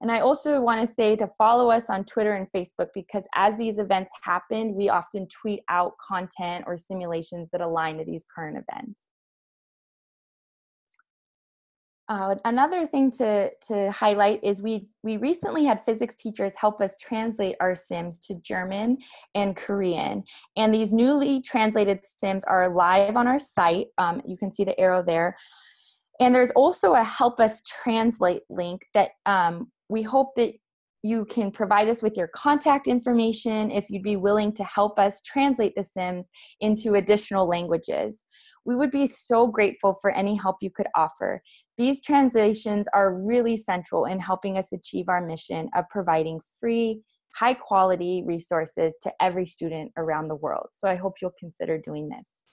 And I also want to say to follow us on Twitter and Facebook because as these events happen, we often tweet out content or simulations that align to these current events. Uh, another thing to, to highlight is we, we recently had physics teachers help us translate our sims to German and Korean. And these newly translated sims are live on our site. Um, you can see the arrow there. And there's also a help us translate link that um, we hope that you can provide us with your contact information if you'd be willing to help us translate the Sims into additional languages. We would be so grateful for any help you could offer. These translations are really central in helping us achieve our mission of providing free, high quality resources to every student around the world. So I hope you'll consider doing this.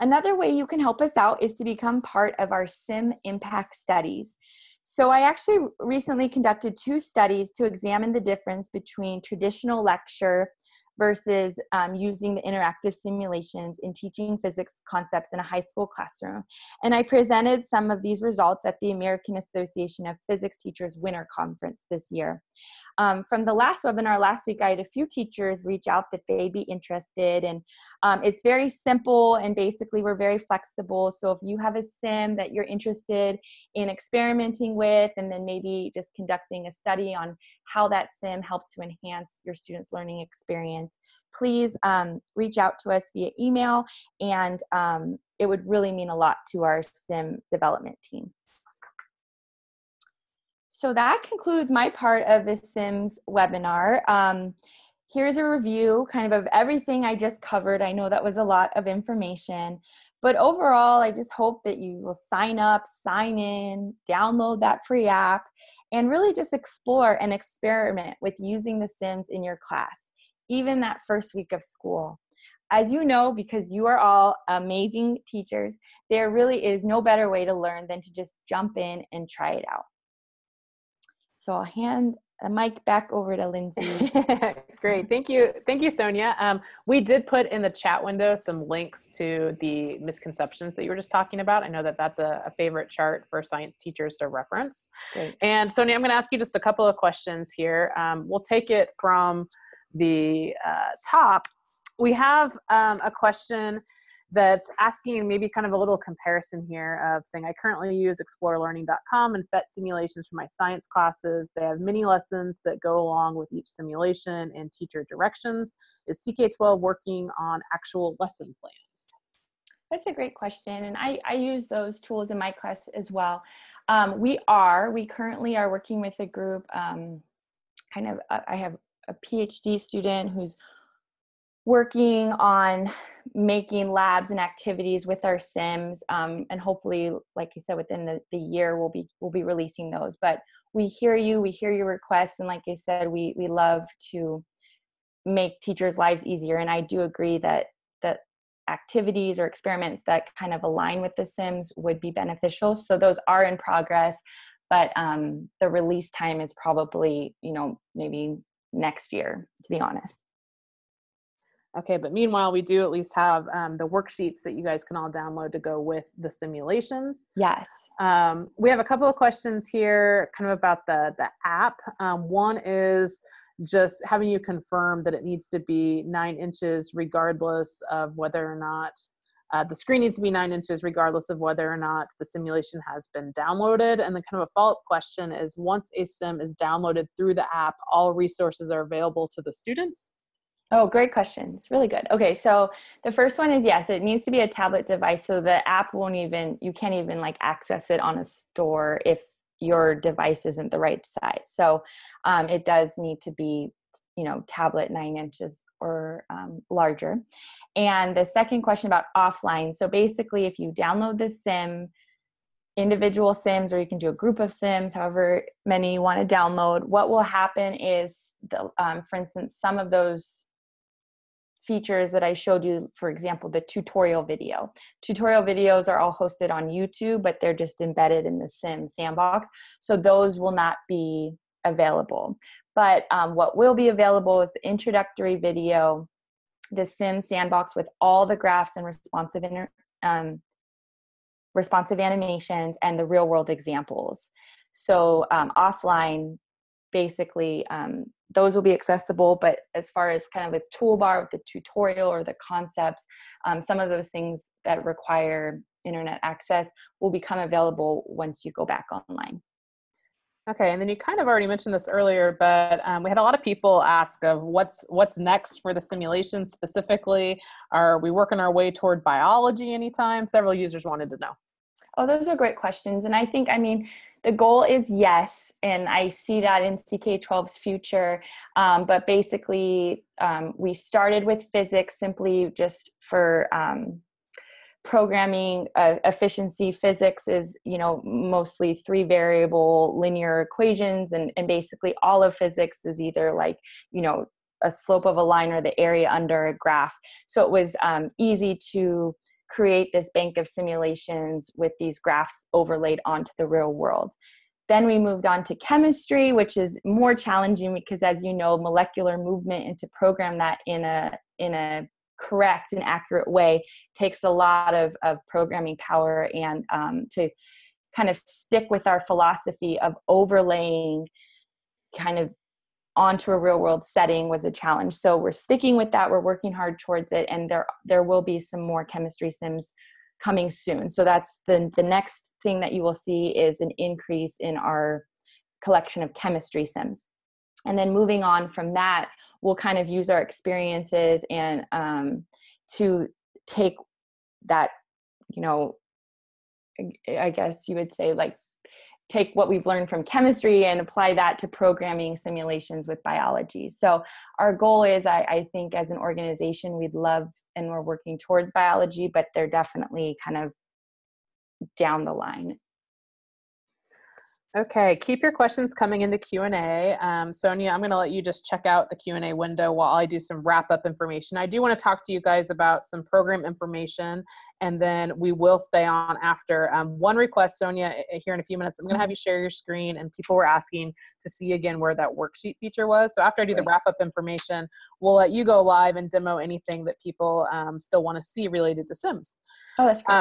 Another way you can help us out is to become part of our SIM impact studies. So, I actually recently conducted two studies to examine the difference between traditional lecture versus um, using the interactive simulations in teaching physics concepts in a high school classroom. And I presented some of these results at the American Association of Physics Teachers Winter Conference this year. Um, from the last webinar last week, I had a few teachers reach out that they'd be interested. And um, it's very simple and basically we're very flexible. So if you have a sim that you're interested in experimenting with and then maybe just conducting a study on how that sim helped to enhance your students' learning experience, please um, reach out to us via email and um, it would really mean a lot to our sim development team. So that concludes my part of the Sims webinar. Um, here's a review kind of of everything I just covered. I know that was a lot of information, but overall, I just hope that you will sign up, sign in, download that free app, and really just explore and experiment with using the Sims in your class, even that first week of school. As you know, because you are all amazing teachers, there really is no better way to learn than to just jump in and try it out. So I'll hand the mic back over to Lindsay. Great, thank you, thank you, Sonia. Um, we did put in the chat window some links to the misconceptions that you were just talking about. I know that that's a, a favorite chart for science teachers to reference. Great. And Sonia, I'm going to ask you just a couple of questions here. Um, we'll take it from the uh, top. We have um, a question that's asking maybe kind of a little comparison here of saying I currently use explorelearning.com and PhET simulations for my science classes. They have mini lessons that go along with each simulation and teacher directions. Is CK12 working on actual lesson plans? That's a great question. And I, I use those tools in my class as well. Um, we are, we currently are working with a group, um, kind of, uh, I have a PhD student who's working on making labs and activities with our sims um, and hopefully like you said within the, the year we'll be we'll be releasing those. But we hear you we hear your requests and like i said we we love to make teachers lives easier. And i do agree that that activities or experiments that kind of align with the sims would be beneficial. So those are in progress but um, the release time is probably you know maybe next year to be honest Okay, but meanwhile, we do at least have um, the worksheets that you guys can all download to go with the simulations. Yes. Um, we have a couple of questions here kind of about the, the app. Um, one is just having you confirm that it needs to be nine inches regardless of whether or not uh, the screen needs to be nine inches regardless of whether or not the simulation has been downloaded. And then kind of a follow-up question is once a sim is downloaded through the app, all resources are available to the students? Oh, great question. It's really good. Okay, so the first one is yes, it needs to be a tablet device. So the app won't even, you can't even like access it on a store if your device isn't the right size. So um, it does need to be, you know, tablet nine inches or um, larger. And the second question about offline. So basically, if you download the SIM, individual SIMs, or you can do a group of SIMs, however many you want to download, what will happen is, the, um, for instance, some of those features that I showed you, for example, the tutorial video. Tutorial videos are all hosted on YouTube, but they're just embedded in the Sim sandbox. So those will not be available. But um, what will be available is the introductory video, the Sim sandbox with all the graphs and responsive inter- um, responsive animations and the real world examples. So um, offline, basically um, those will be accessible but as far as kind of the toolbar with the tutorial or the concepts um, some of those things that require internet access will become available once you go back online. Okay, and then you kind of already mentioned this earlier, but um, we had a lot of people ask of what's what's next for the simulation specifically. Are we working our way toward biology anytime? Several users wanted to know. Oh, those are great questions, and I think I mean the goal is yes, and I see that in CK12's future. Um, but basically, um, we started with physics simply just for um, programming uh, efficiency. Physics is you know mostly three variable linear equations and, and basically all of physics is either like you know a slope of a line or the area under a graph. So it was um, easy to create this bank of simulations with these graphs overlaid onto the real world. Then we moved on to chemistry which is more challenging because as you know molecular movement and to program that in a in a correct and accurate way takes a lot of, of programming power and um, to kind of stick with our philosophy of overlaying kind of onto a real world setting was a challenge. So we're sticking with that. We're working hard towards it and there there will be some more chemistry sims coming soon. So that's the the next thing that you will see is an increase in our collection of chemistry sims. And then moving on from that we'll kind of use our experiences and um, to take that you know i guess you would say like take what we've learned from chemistry and apply that to programming simulations with biology. So our goal is I, I think as an organization we'd love and we're working towards biology but they're definitely kind of down the line Okay, keep your questions coming into Q&A. Um, Sonia, I'm going to let you just check out the Q&A window while I do some wrap-up information. I do want to talk to you guys about some program information, and then we will stay on after. Um, one request, Sonia, here in a few minutes, I'm going to have you share your screen, and people were asking to see again where that worksheet feature was. So after I do the wrap-up information, we'll let you go live and demo anything that people um, still want to see related to Sims. Oh, that's great.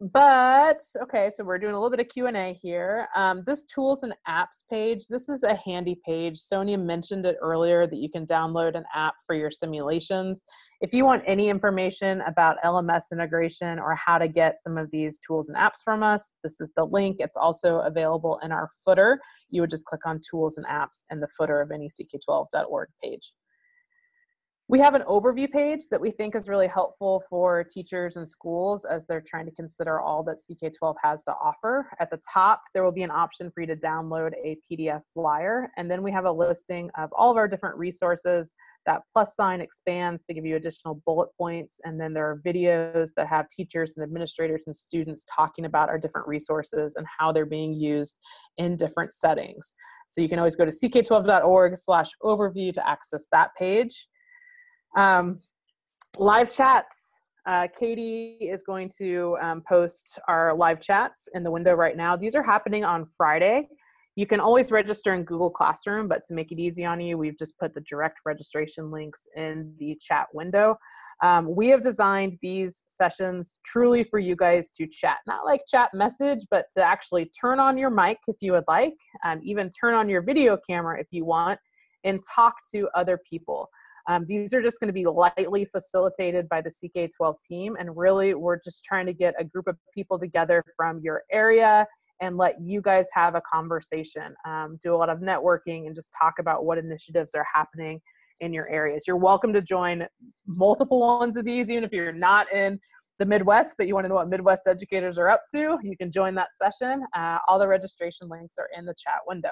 But okay so we're doing a little bit of q&a here. Um, this tools and apps page this is a handy page. Sonia mentioned it earlier that you can download an app for your simulations. If you want any information about lms integration or how to get some of these tools and apps from us this is the link. It's also available in our footer. You would just click on tools and apps in the footer of any ck12.org page we have an overview page that we think is really helpful for teachers and schools as they're trying to consider all that CK12 has to offer. At the top, there will be an option for you to download a PDF flyer, and then we have a listing of all of our different resources. That plus sign expands to give you additional bullet points, and then there are videos that have teachers and administrators and students talking about our different resources and how they're being used in different settings. So you can always go to ck12.org slash overview to access that page. Um, live chats. Uh, Katie is going to um, post our live chats in the window right now. These are happening on Friday. You can always register in Google Classroom, but to make it easy on you, we've just put the direct registration links in the chat window. Um, we have designed these sessions truly for you guys to chat, not like chat message, but to actually turn on your mic if you would like, um, even turn on your video camera if you want, and talk to other people. Um, these are just going to be lightly facilitated by the CK12 team. And really, we're just trying to get a group of people together from your area and let you guys have a conversation, um, do a lot of networking, and just talk about what initiatives are happening in your areas. You're welcome to join multiple ones of these, even if you're not in the Midwest, but you want to know what Midwest educators are up to, you can join that session. Uh, all the registration links are in the chat window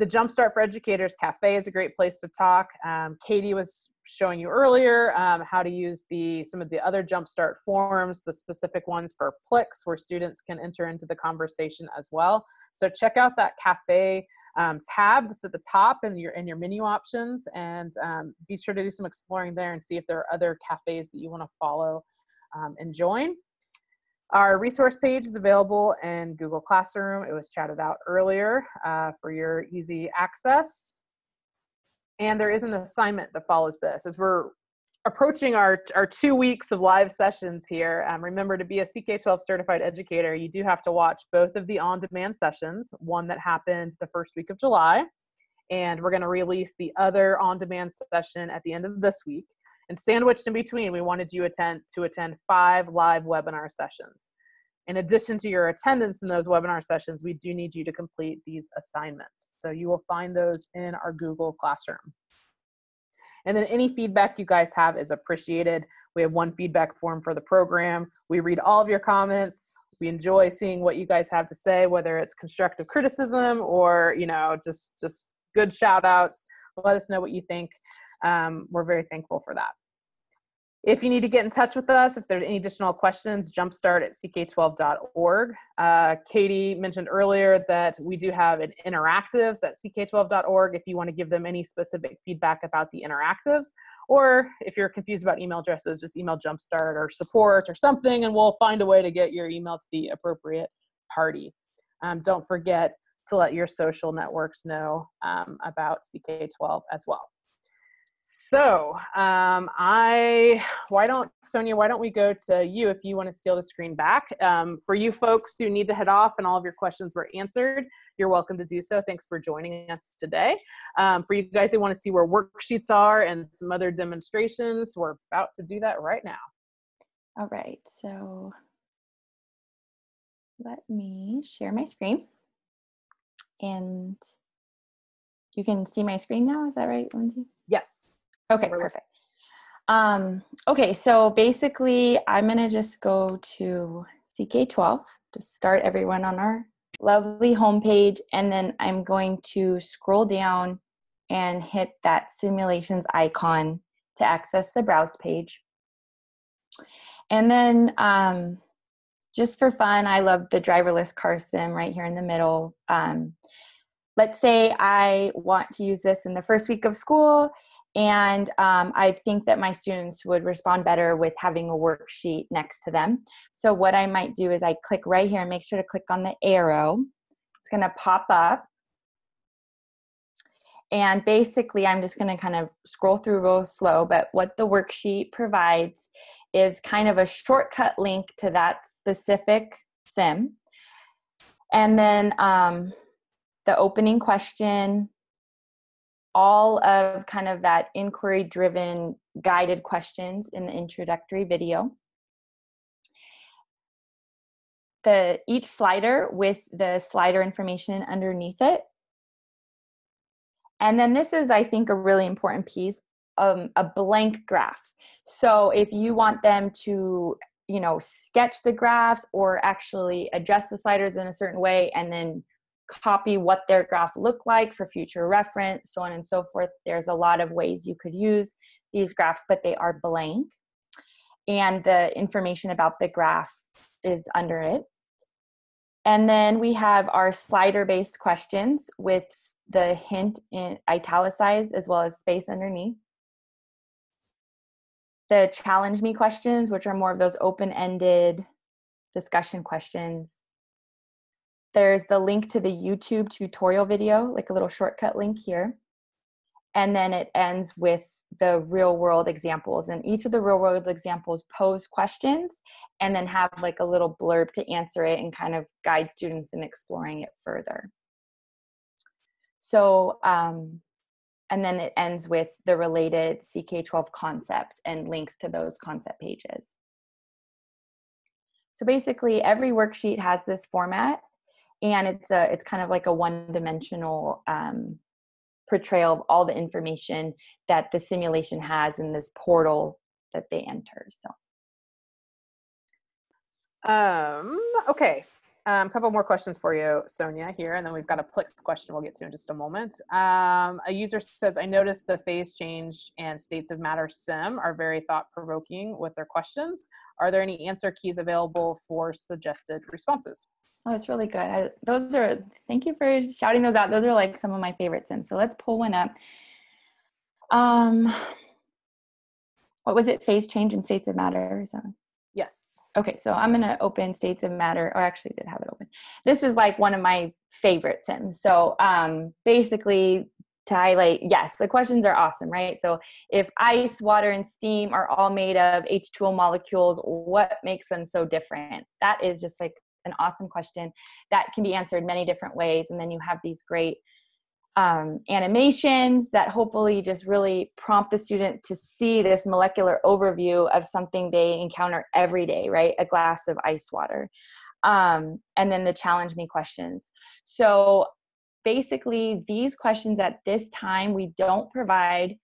the Jumpstart for Educators Cafe is a great place to talk. Um, Katie was showing you earlier um, how to use the some of the other Jumpstart forms, the specific ones for Plix, where students can enter into the conversation as well. So check out that cafe um, tab that's at the top in your in your menu options, and um, be sure to do some exploring there and see if there are other cafes that you want to follow um, and join. Our resource page is available in Google Classroom. It was chatted out earlier uh, for your easy access. And there is an assignment that follows this. As we're approaching our, our two weeks of live sessions here, um, remember to be a CK12 certified educator, you do have to watch both of the on-demand sessions, one that happened the first week of July, and we're gonna release the other on-demand session at the end of this week. And sandwiched in between, we wanted you attend to attend five live webinar sessions. In addition to your attendance in those webinar sessions, we do need you to complete these assignments. So you will find those in our Google Classroom. And then any feedback you guys have is appreciated. We have one feedback form for the program. We read all of your comments. We enjoy seeing what you guys have to say, whether it's constructive criticism or, you know, just just good shout outs. Let us know what you think. Um, we're very thankful for that. If you need to get in touch with us, if there's any additional questions, jumpstart at ck12.org. Uh, Katie mentioned earlier that we do have an interactives at ck12.org if you want to give them any specific feedback about the interactives. Or if you're confused about email addresses, just email jumpstart or support or something, and we'll find a way to get your email to the appropriate party. Um, don't forget to let your social networks know um, about CK12 as well. So um, I, why don't, Sonia, why don't we go to you if you want to steal the screen back. Um, for you folks who need to head off and all of your questions were answered, you're welcome to do so. Thanks for joining us today. Um, for you guys who want to see where worksheets are and some other demonstrations, we're about to do that right now. All right, so let me share my screen. And you can see my screen now, is that right, Lindsay? Yes. Okay, perfect. Um, okay, so basically, I'm going to just go to CK12 to start everyone on our lovely homepage, and then I'm going to scroll down and hit that simulations icon to access the browse page. And then um, just for fun, I love the driverless car sim right here in the middle. Um, let's say I want to use this in the first week of school, and um, I think that my students would respond better with having a worksheet next to them. So, what I might do is I click right here and make sure to click on the arrow. It's going to pop up. And basically, I'm just going to kind of scroll through real slow. But what the worksheet provides is kind of a shortcut link to that specific sim. And then um, the opening question, all of kind of that inquiry driven guided questions in the introductory video. The each slider with the slider information underneath it. And then this is, I think, a really important piece, um, a blank graph. So if you want them to, you know, sketch the graphs or actually adjust the sliders in a certain way and then copy what their graph looked like for future reference, so on and so forth. There's a lot of ways you could use these graphs, but they are blank. And the information about the graph is under it. And then we have our slider based questions with the hint in italicized as well as space underneath. The challenge me questions, which are more of those open ended discussion questions there's the link to the YouTube tutorial video, like a little shortcut link here. And then it ends with the real world examples. And each of the real world examples pose questions and then have like a little blurb to answer it and kind of guide students in exploring it further. So, um, and then it ends with the related CK12 concepts and links to those concept pages. So basically, every worksheet has this format and it's a it's kind of like a one dimensional um, portrayal of all the information that the simulation has in this portal that they enter so. Um okay a um, couple more questions for you, Sonia, here, and then we've got a Plix question we'll get to in just a moment. Um, a user says, I noticed the phase change and states of matter sim are very thought provoking with their questions. Are there any answer keys available for suggested responses? Oh, it's really good. I, those are, thank you for shouting those out. Those are like some of my favorite sims. So let's pull one up. Um, what was it? Phase change and states of matter? That? Yes. Okay, so I'm going to open States of Matter, or actually did have it open. This is like one of my favorite sims. So um, basically, to highlight, yes, the questions are awesome, right? So if ice, water, and steam are all made of H2O molecules, what makes them so different? That is just like an awesome question that can be answered many different ways. And then you have these great um, animations that hopefully just really prompt the student to see this molecular overview of something they encounter every day, right? A glass of ice water. Um, and then the challenge me questions. So basically, these questions at this time, we don't provide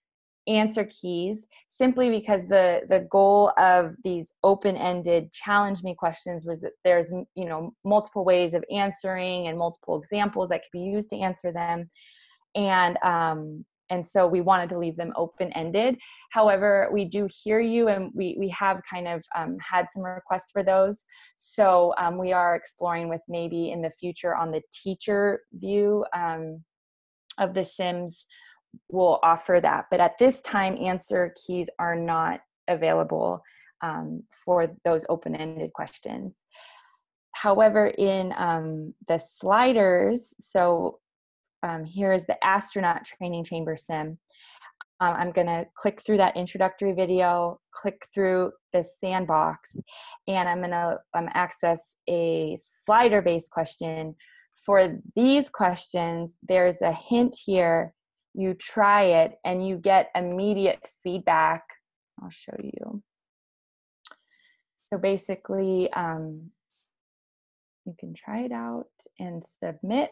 answer keys simply because the the goal of these open-ended challenge me questions was that there's you know multiple ways of answering and multiple examples that could be used to answer them and um, and so we wanted to leave them open ended however we do hear you and we we have kind of um, had some requests for those. So um, we are exploring with maybe in the future on the teacher view um, of the sims we'll offer that. But at this time answer keys are not available um, for those open ended questions. However in um, the sliders so um, here is the astronaut training chamber sim. Um, I'm going to click through that introductory video, click through the sandbox, and I'm going to um, access a slider based question. For these questions, there's a hint here. You try it and you get immediate feedback. I'll show you. So basically, um, you can try it out and submit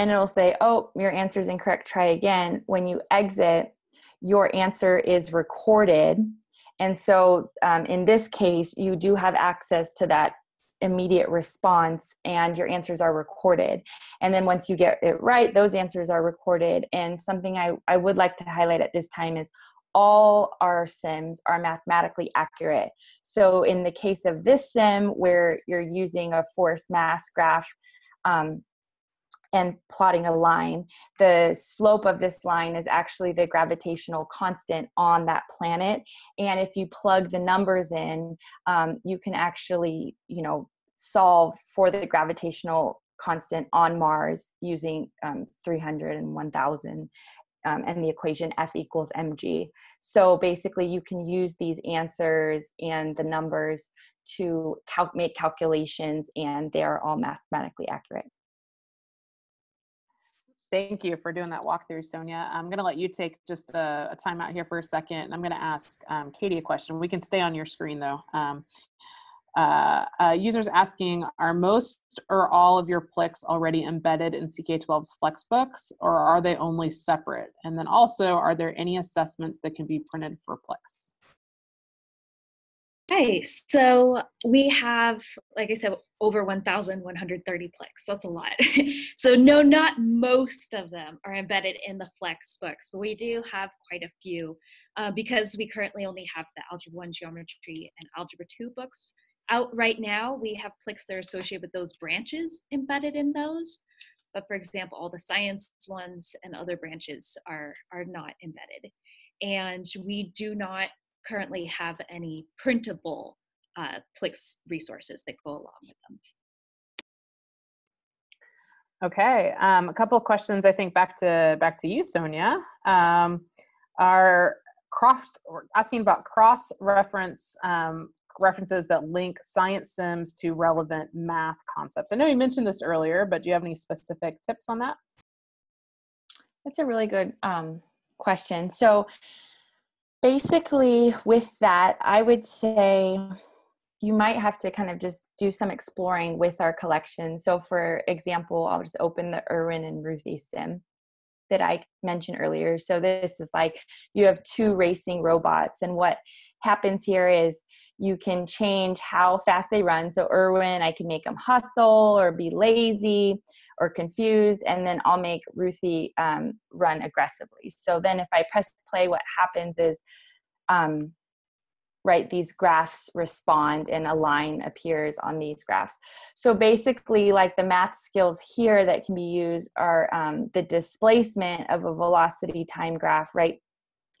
and it'll say, oh, your answer is incorrect, try again. When you exit, your answer is recorded. And so um, in this case, you do have access to that immediate response and your answers are recorded. And then once you get it right, those answers are recorded. And something I, I would like to highlight at this time is all our sims are mathematically accurate. So in the case of this sim where you're using a force mass graph, um, and plotting a line, the slope of this line is actually the gravitational constant on that planet. And if you plug the numbers in, um, you can actually, you know, solve for the gravitational constant on Mars using um, 300 and 1000 um, and the equation F equals mg. So basically, you can use these answers and the numbers to cal- make calculations, and they are all mathematically accurate. Thank you for doing that walkthrough, Sonia. I'm going to let you take just a, a time out here for a second. I'm going to ask um, Katie a question. We can stay on your screen though. Um, uh, uh, users asking, are most or all of your PLIX already embedded in CK12's Flexbooks or are they only separate? And then also, are there any assessments that can be printed for PLIX? Hi, so we have, like I said, over 1,130 Plix. That's a lot. so no, not most of them are embedded in the Flex books, but we do have quite a few uh, because we currently only have the Algebra 1 Geometry and Algebra 2 books out right now. We have Plix that are associated with those branches embedded in those. But for example, all the science ones and other branches are, are not embedded. And we do not currently have any printable uh, Plix resources that go along with them. Okay, um, a couple of questions. I think back to back to you, Sonia. Um, are cross asking about cross reference um, references that link science sims to relevant math concepts. I know you mentioned this earlier, but do you have any specific tips on that? That's a really good um, question. So basically with that i would say you might have to kind of just do some exploring with our collection. So for example i'll just open the irwin and ruthie sim that i mentioned earlier. So this is like you have two racing robots and what happens here is you can change how fast they run. So irwin i can make them hustle or be lazy or confused, and then I'll make Ruthie um, run aggressively. So then if I press play, what happens is, um, right, these graphs respond and a line appears on these graphs. So basically, like the math skills here that can be used are um, the displacement of a velocity time graph, right?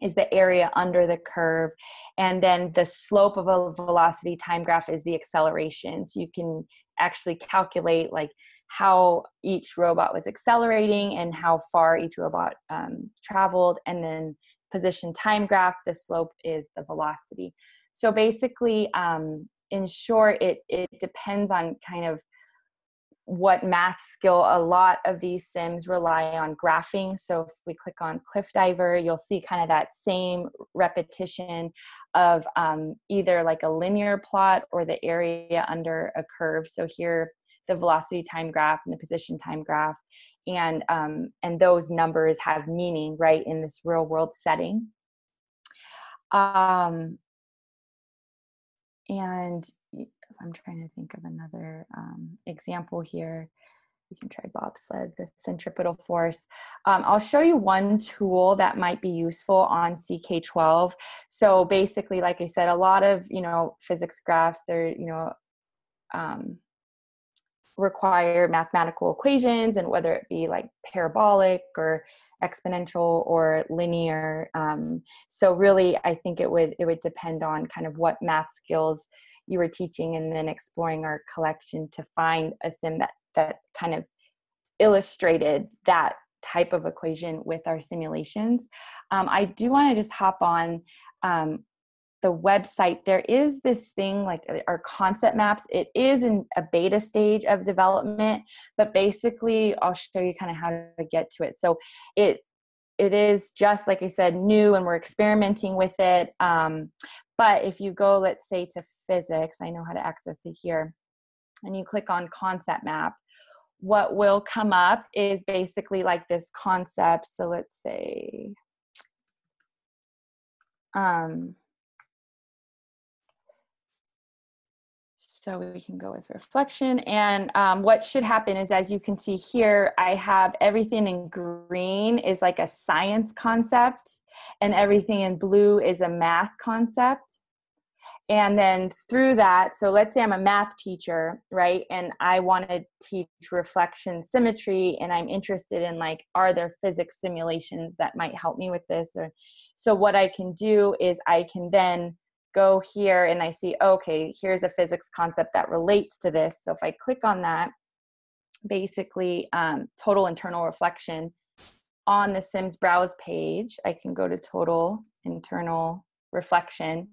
is the area under the curve and then the slope of a velocity time graph is the acceleration so you can actually calculate like how each robot was accelerating and how far each robot um, traveled and then position time graph the slope is the velocity. So basically um, in short it, it depends on kind of what math skill a lot of these sims rely on graphing. So if we click on cliff diver you'll see kind of that same repetition of um, either like a linear plot or the area under a curve. So here the velocity time graph and the position time graph and um, and those numbers have meaning right in this real world setting um, and I'm trying to think of another um, example here. We can try bobsled, the centripetal force. Um, I'll show you one tool that might be useful on CK12. So basically, like I said, a lot of, you know, physics graphs, they're, you know, um, require mathematical equations and whether it be like parabolic or exponential or linear um, so really i think it would it would depend on kind of what math skills you were teaching and then exploring our collection to find a sim that that kind of illustrated that type of equation with our simulations. Um, i do want to just hop on um, the website there is this thing like uh, our concept maps it is in a beta stage of development but basically i'll show you kind of how to get to it. So it it is just like i said new and we're experimenting with it um, but if you go let's say to physics i know how to access it here and you click on concept map what will come up is basically like this concept. So let's say um, So we can go with reflection. And um, what should happen is, as you can see here, I have everything in green is like a science concept, and everything in blue is a math concept. And then through that, so let's say I'm a math teacher, right? And I want to teach reflection symmetry, and I'm interested in like, are there physics simulations that might help me with this? Or so what I can do is I can then go here and I see, okay, here's a physics concept that relates to this. So if I click on that, basically um, total internal reflection on the Sims browse page, I can go to total internal reflection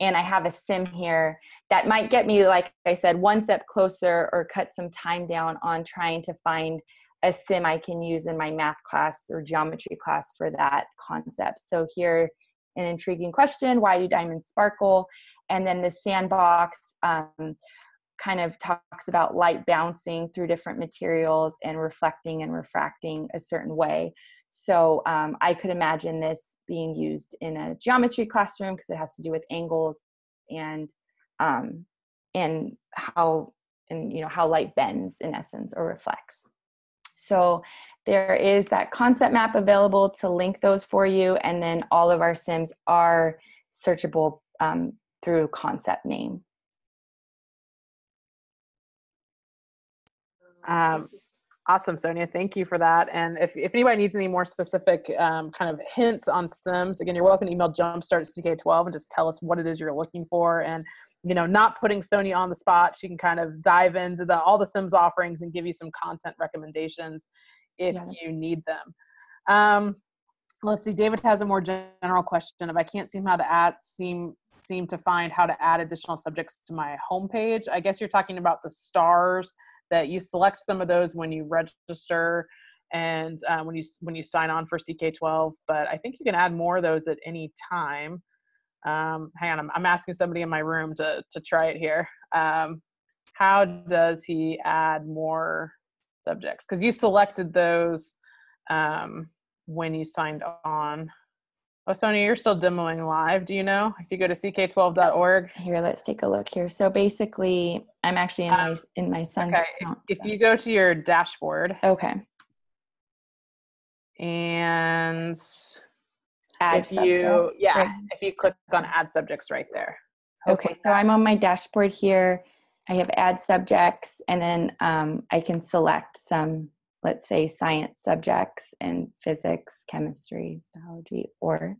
and I have a sim here that might get me, like I said, one step closer or cut some time down on trying to find a sim I can use in my math class or geometry class for that concept. So here an intriguing question why do diamonds sparkle? And then the sandbox um, kind of talks about light bouncing through different materials and reflecting and refracting a certain way. So um, i could imagine this being used in a geometry classroom because it has to do with angles and um, and how and you know how light bends in essence or reflects so there is that concept map available to link those for you, and then all of our sims are searchable um, through concept name. Um, awesome, Sonia. Thank you for that. And if, if anybody needs any more specific um, kind of hints on Sims, again, you're welcome to email Jumpstart CK12 and just tell us what it is you're looking for. And, you know, not putting Sonia on the spot, she can kind of dive into the all the Sims offerings and give you some content recommendations if yeah, you need them. Um, let's see. David has a more general question. If I can't seem how to add, seem seem to find how to add additional subjects to my homepage. I guess you're talking about the stars that you select some of those when you register and uh, when you when you sign on for CK12. But I think you can add more of those at any time. Um, hang on, I'm, I'm, asking somebody in my room to to try it here. Um, how does he add more subjects because you selected those um, when you signed on. Oh, Sonia, you're still demoing live. Do you know if you go to ck12.org? Here, let's take a look here. So basically, I'm actually in um, my in my son's okay. account. If you go to your dashboard, okay, and add if subjects, you yeah, right. if you click on add subjects right there. Okay, so I'm on my dashboard here. I have add subjects, and then um, I can select some, let's say, science subjects and physics, chemistry, biology, or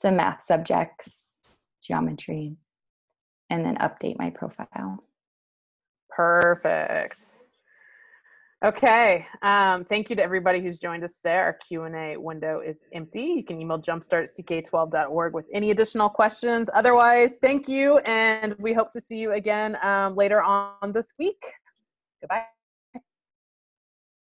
some math subjects, geometry, and then update my profile. Perfect. Okay. Um, thank you to everybody who's joined us today. Our Q&A window is empty. You can email jumpstartck12.org with any additional questions. Otherwise, thank you, and we hope to see you again um, later on this week. Goodbye.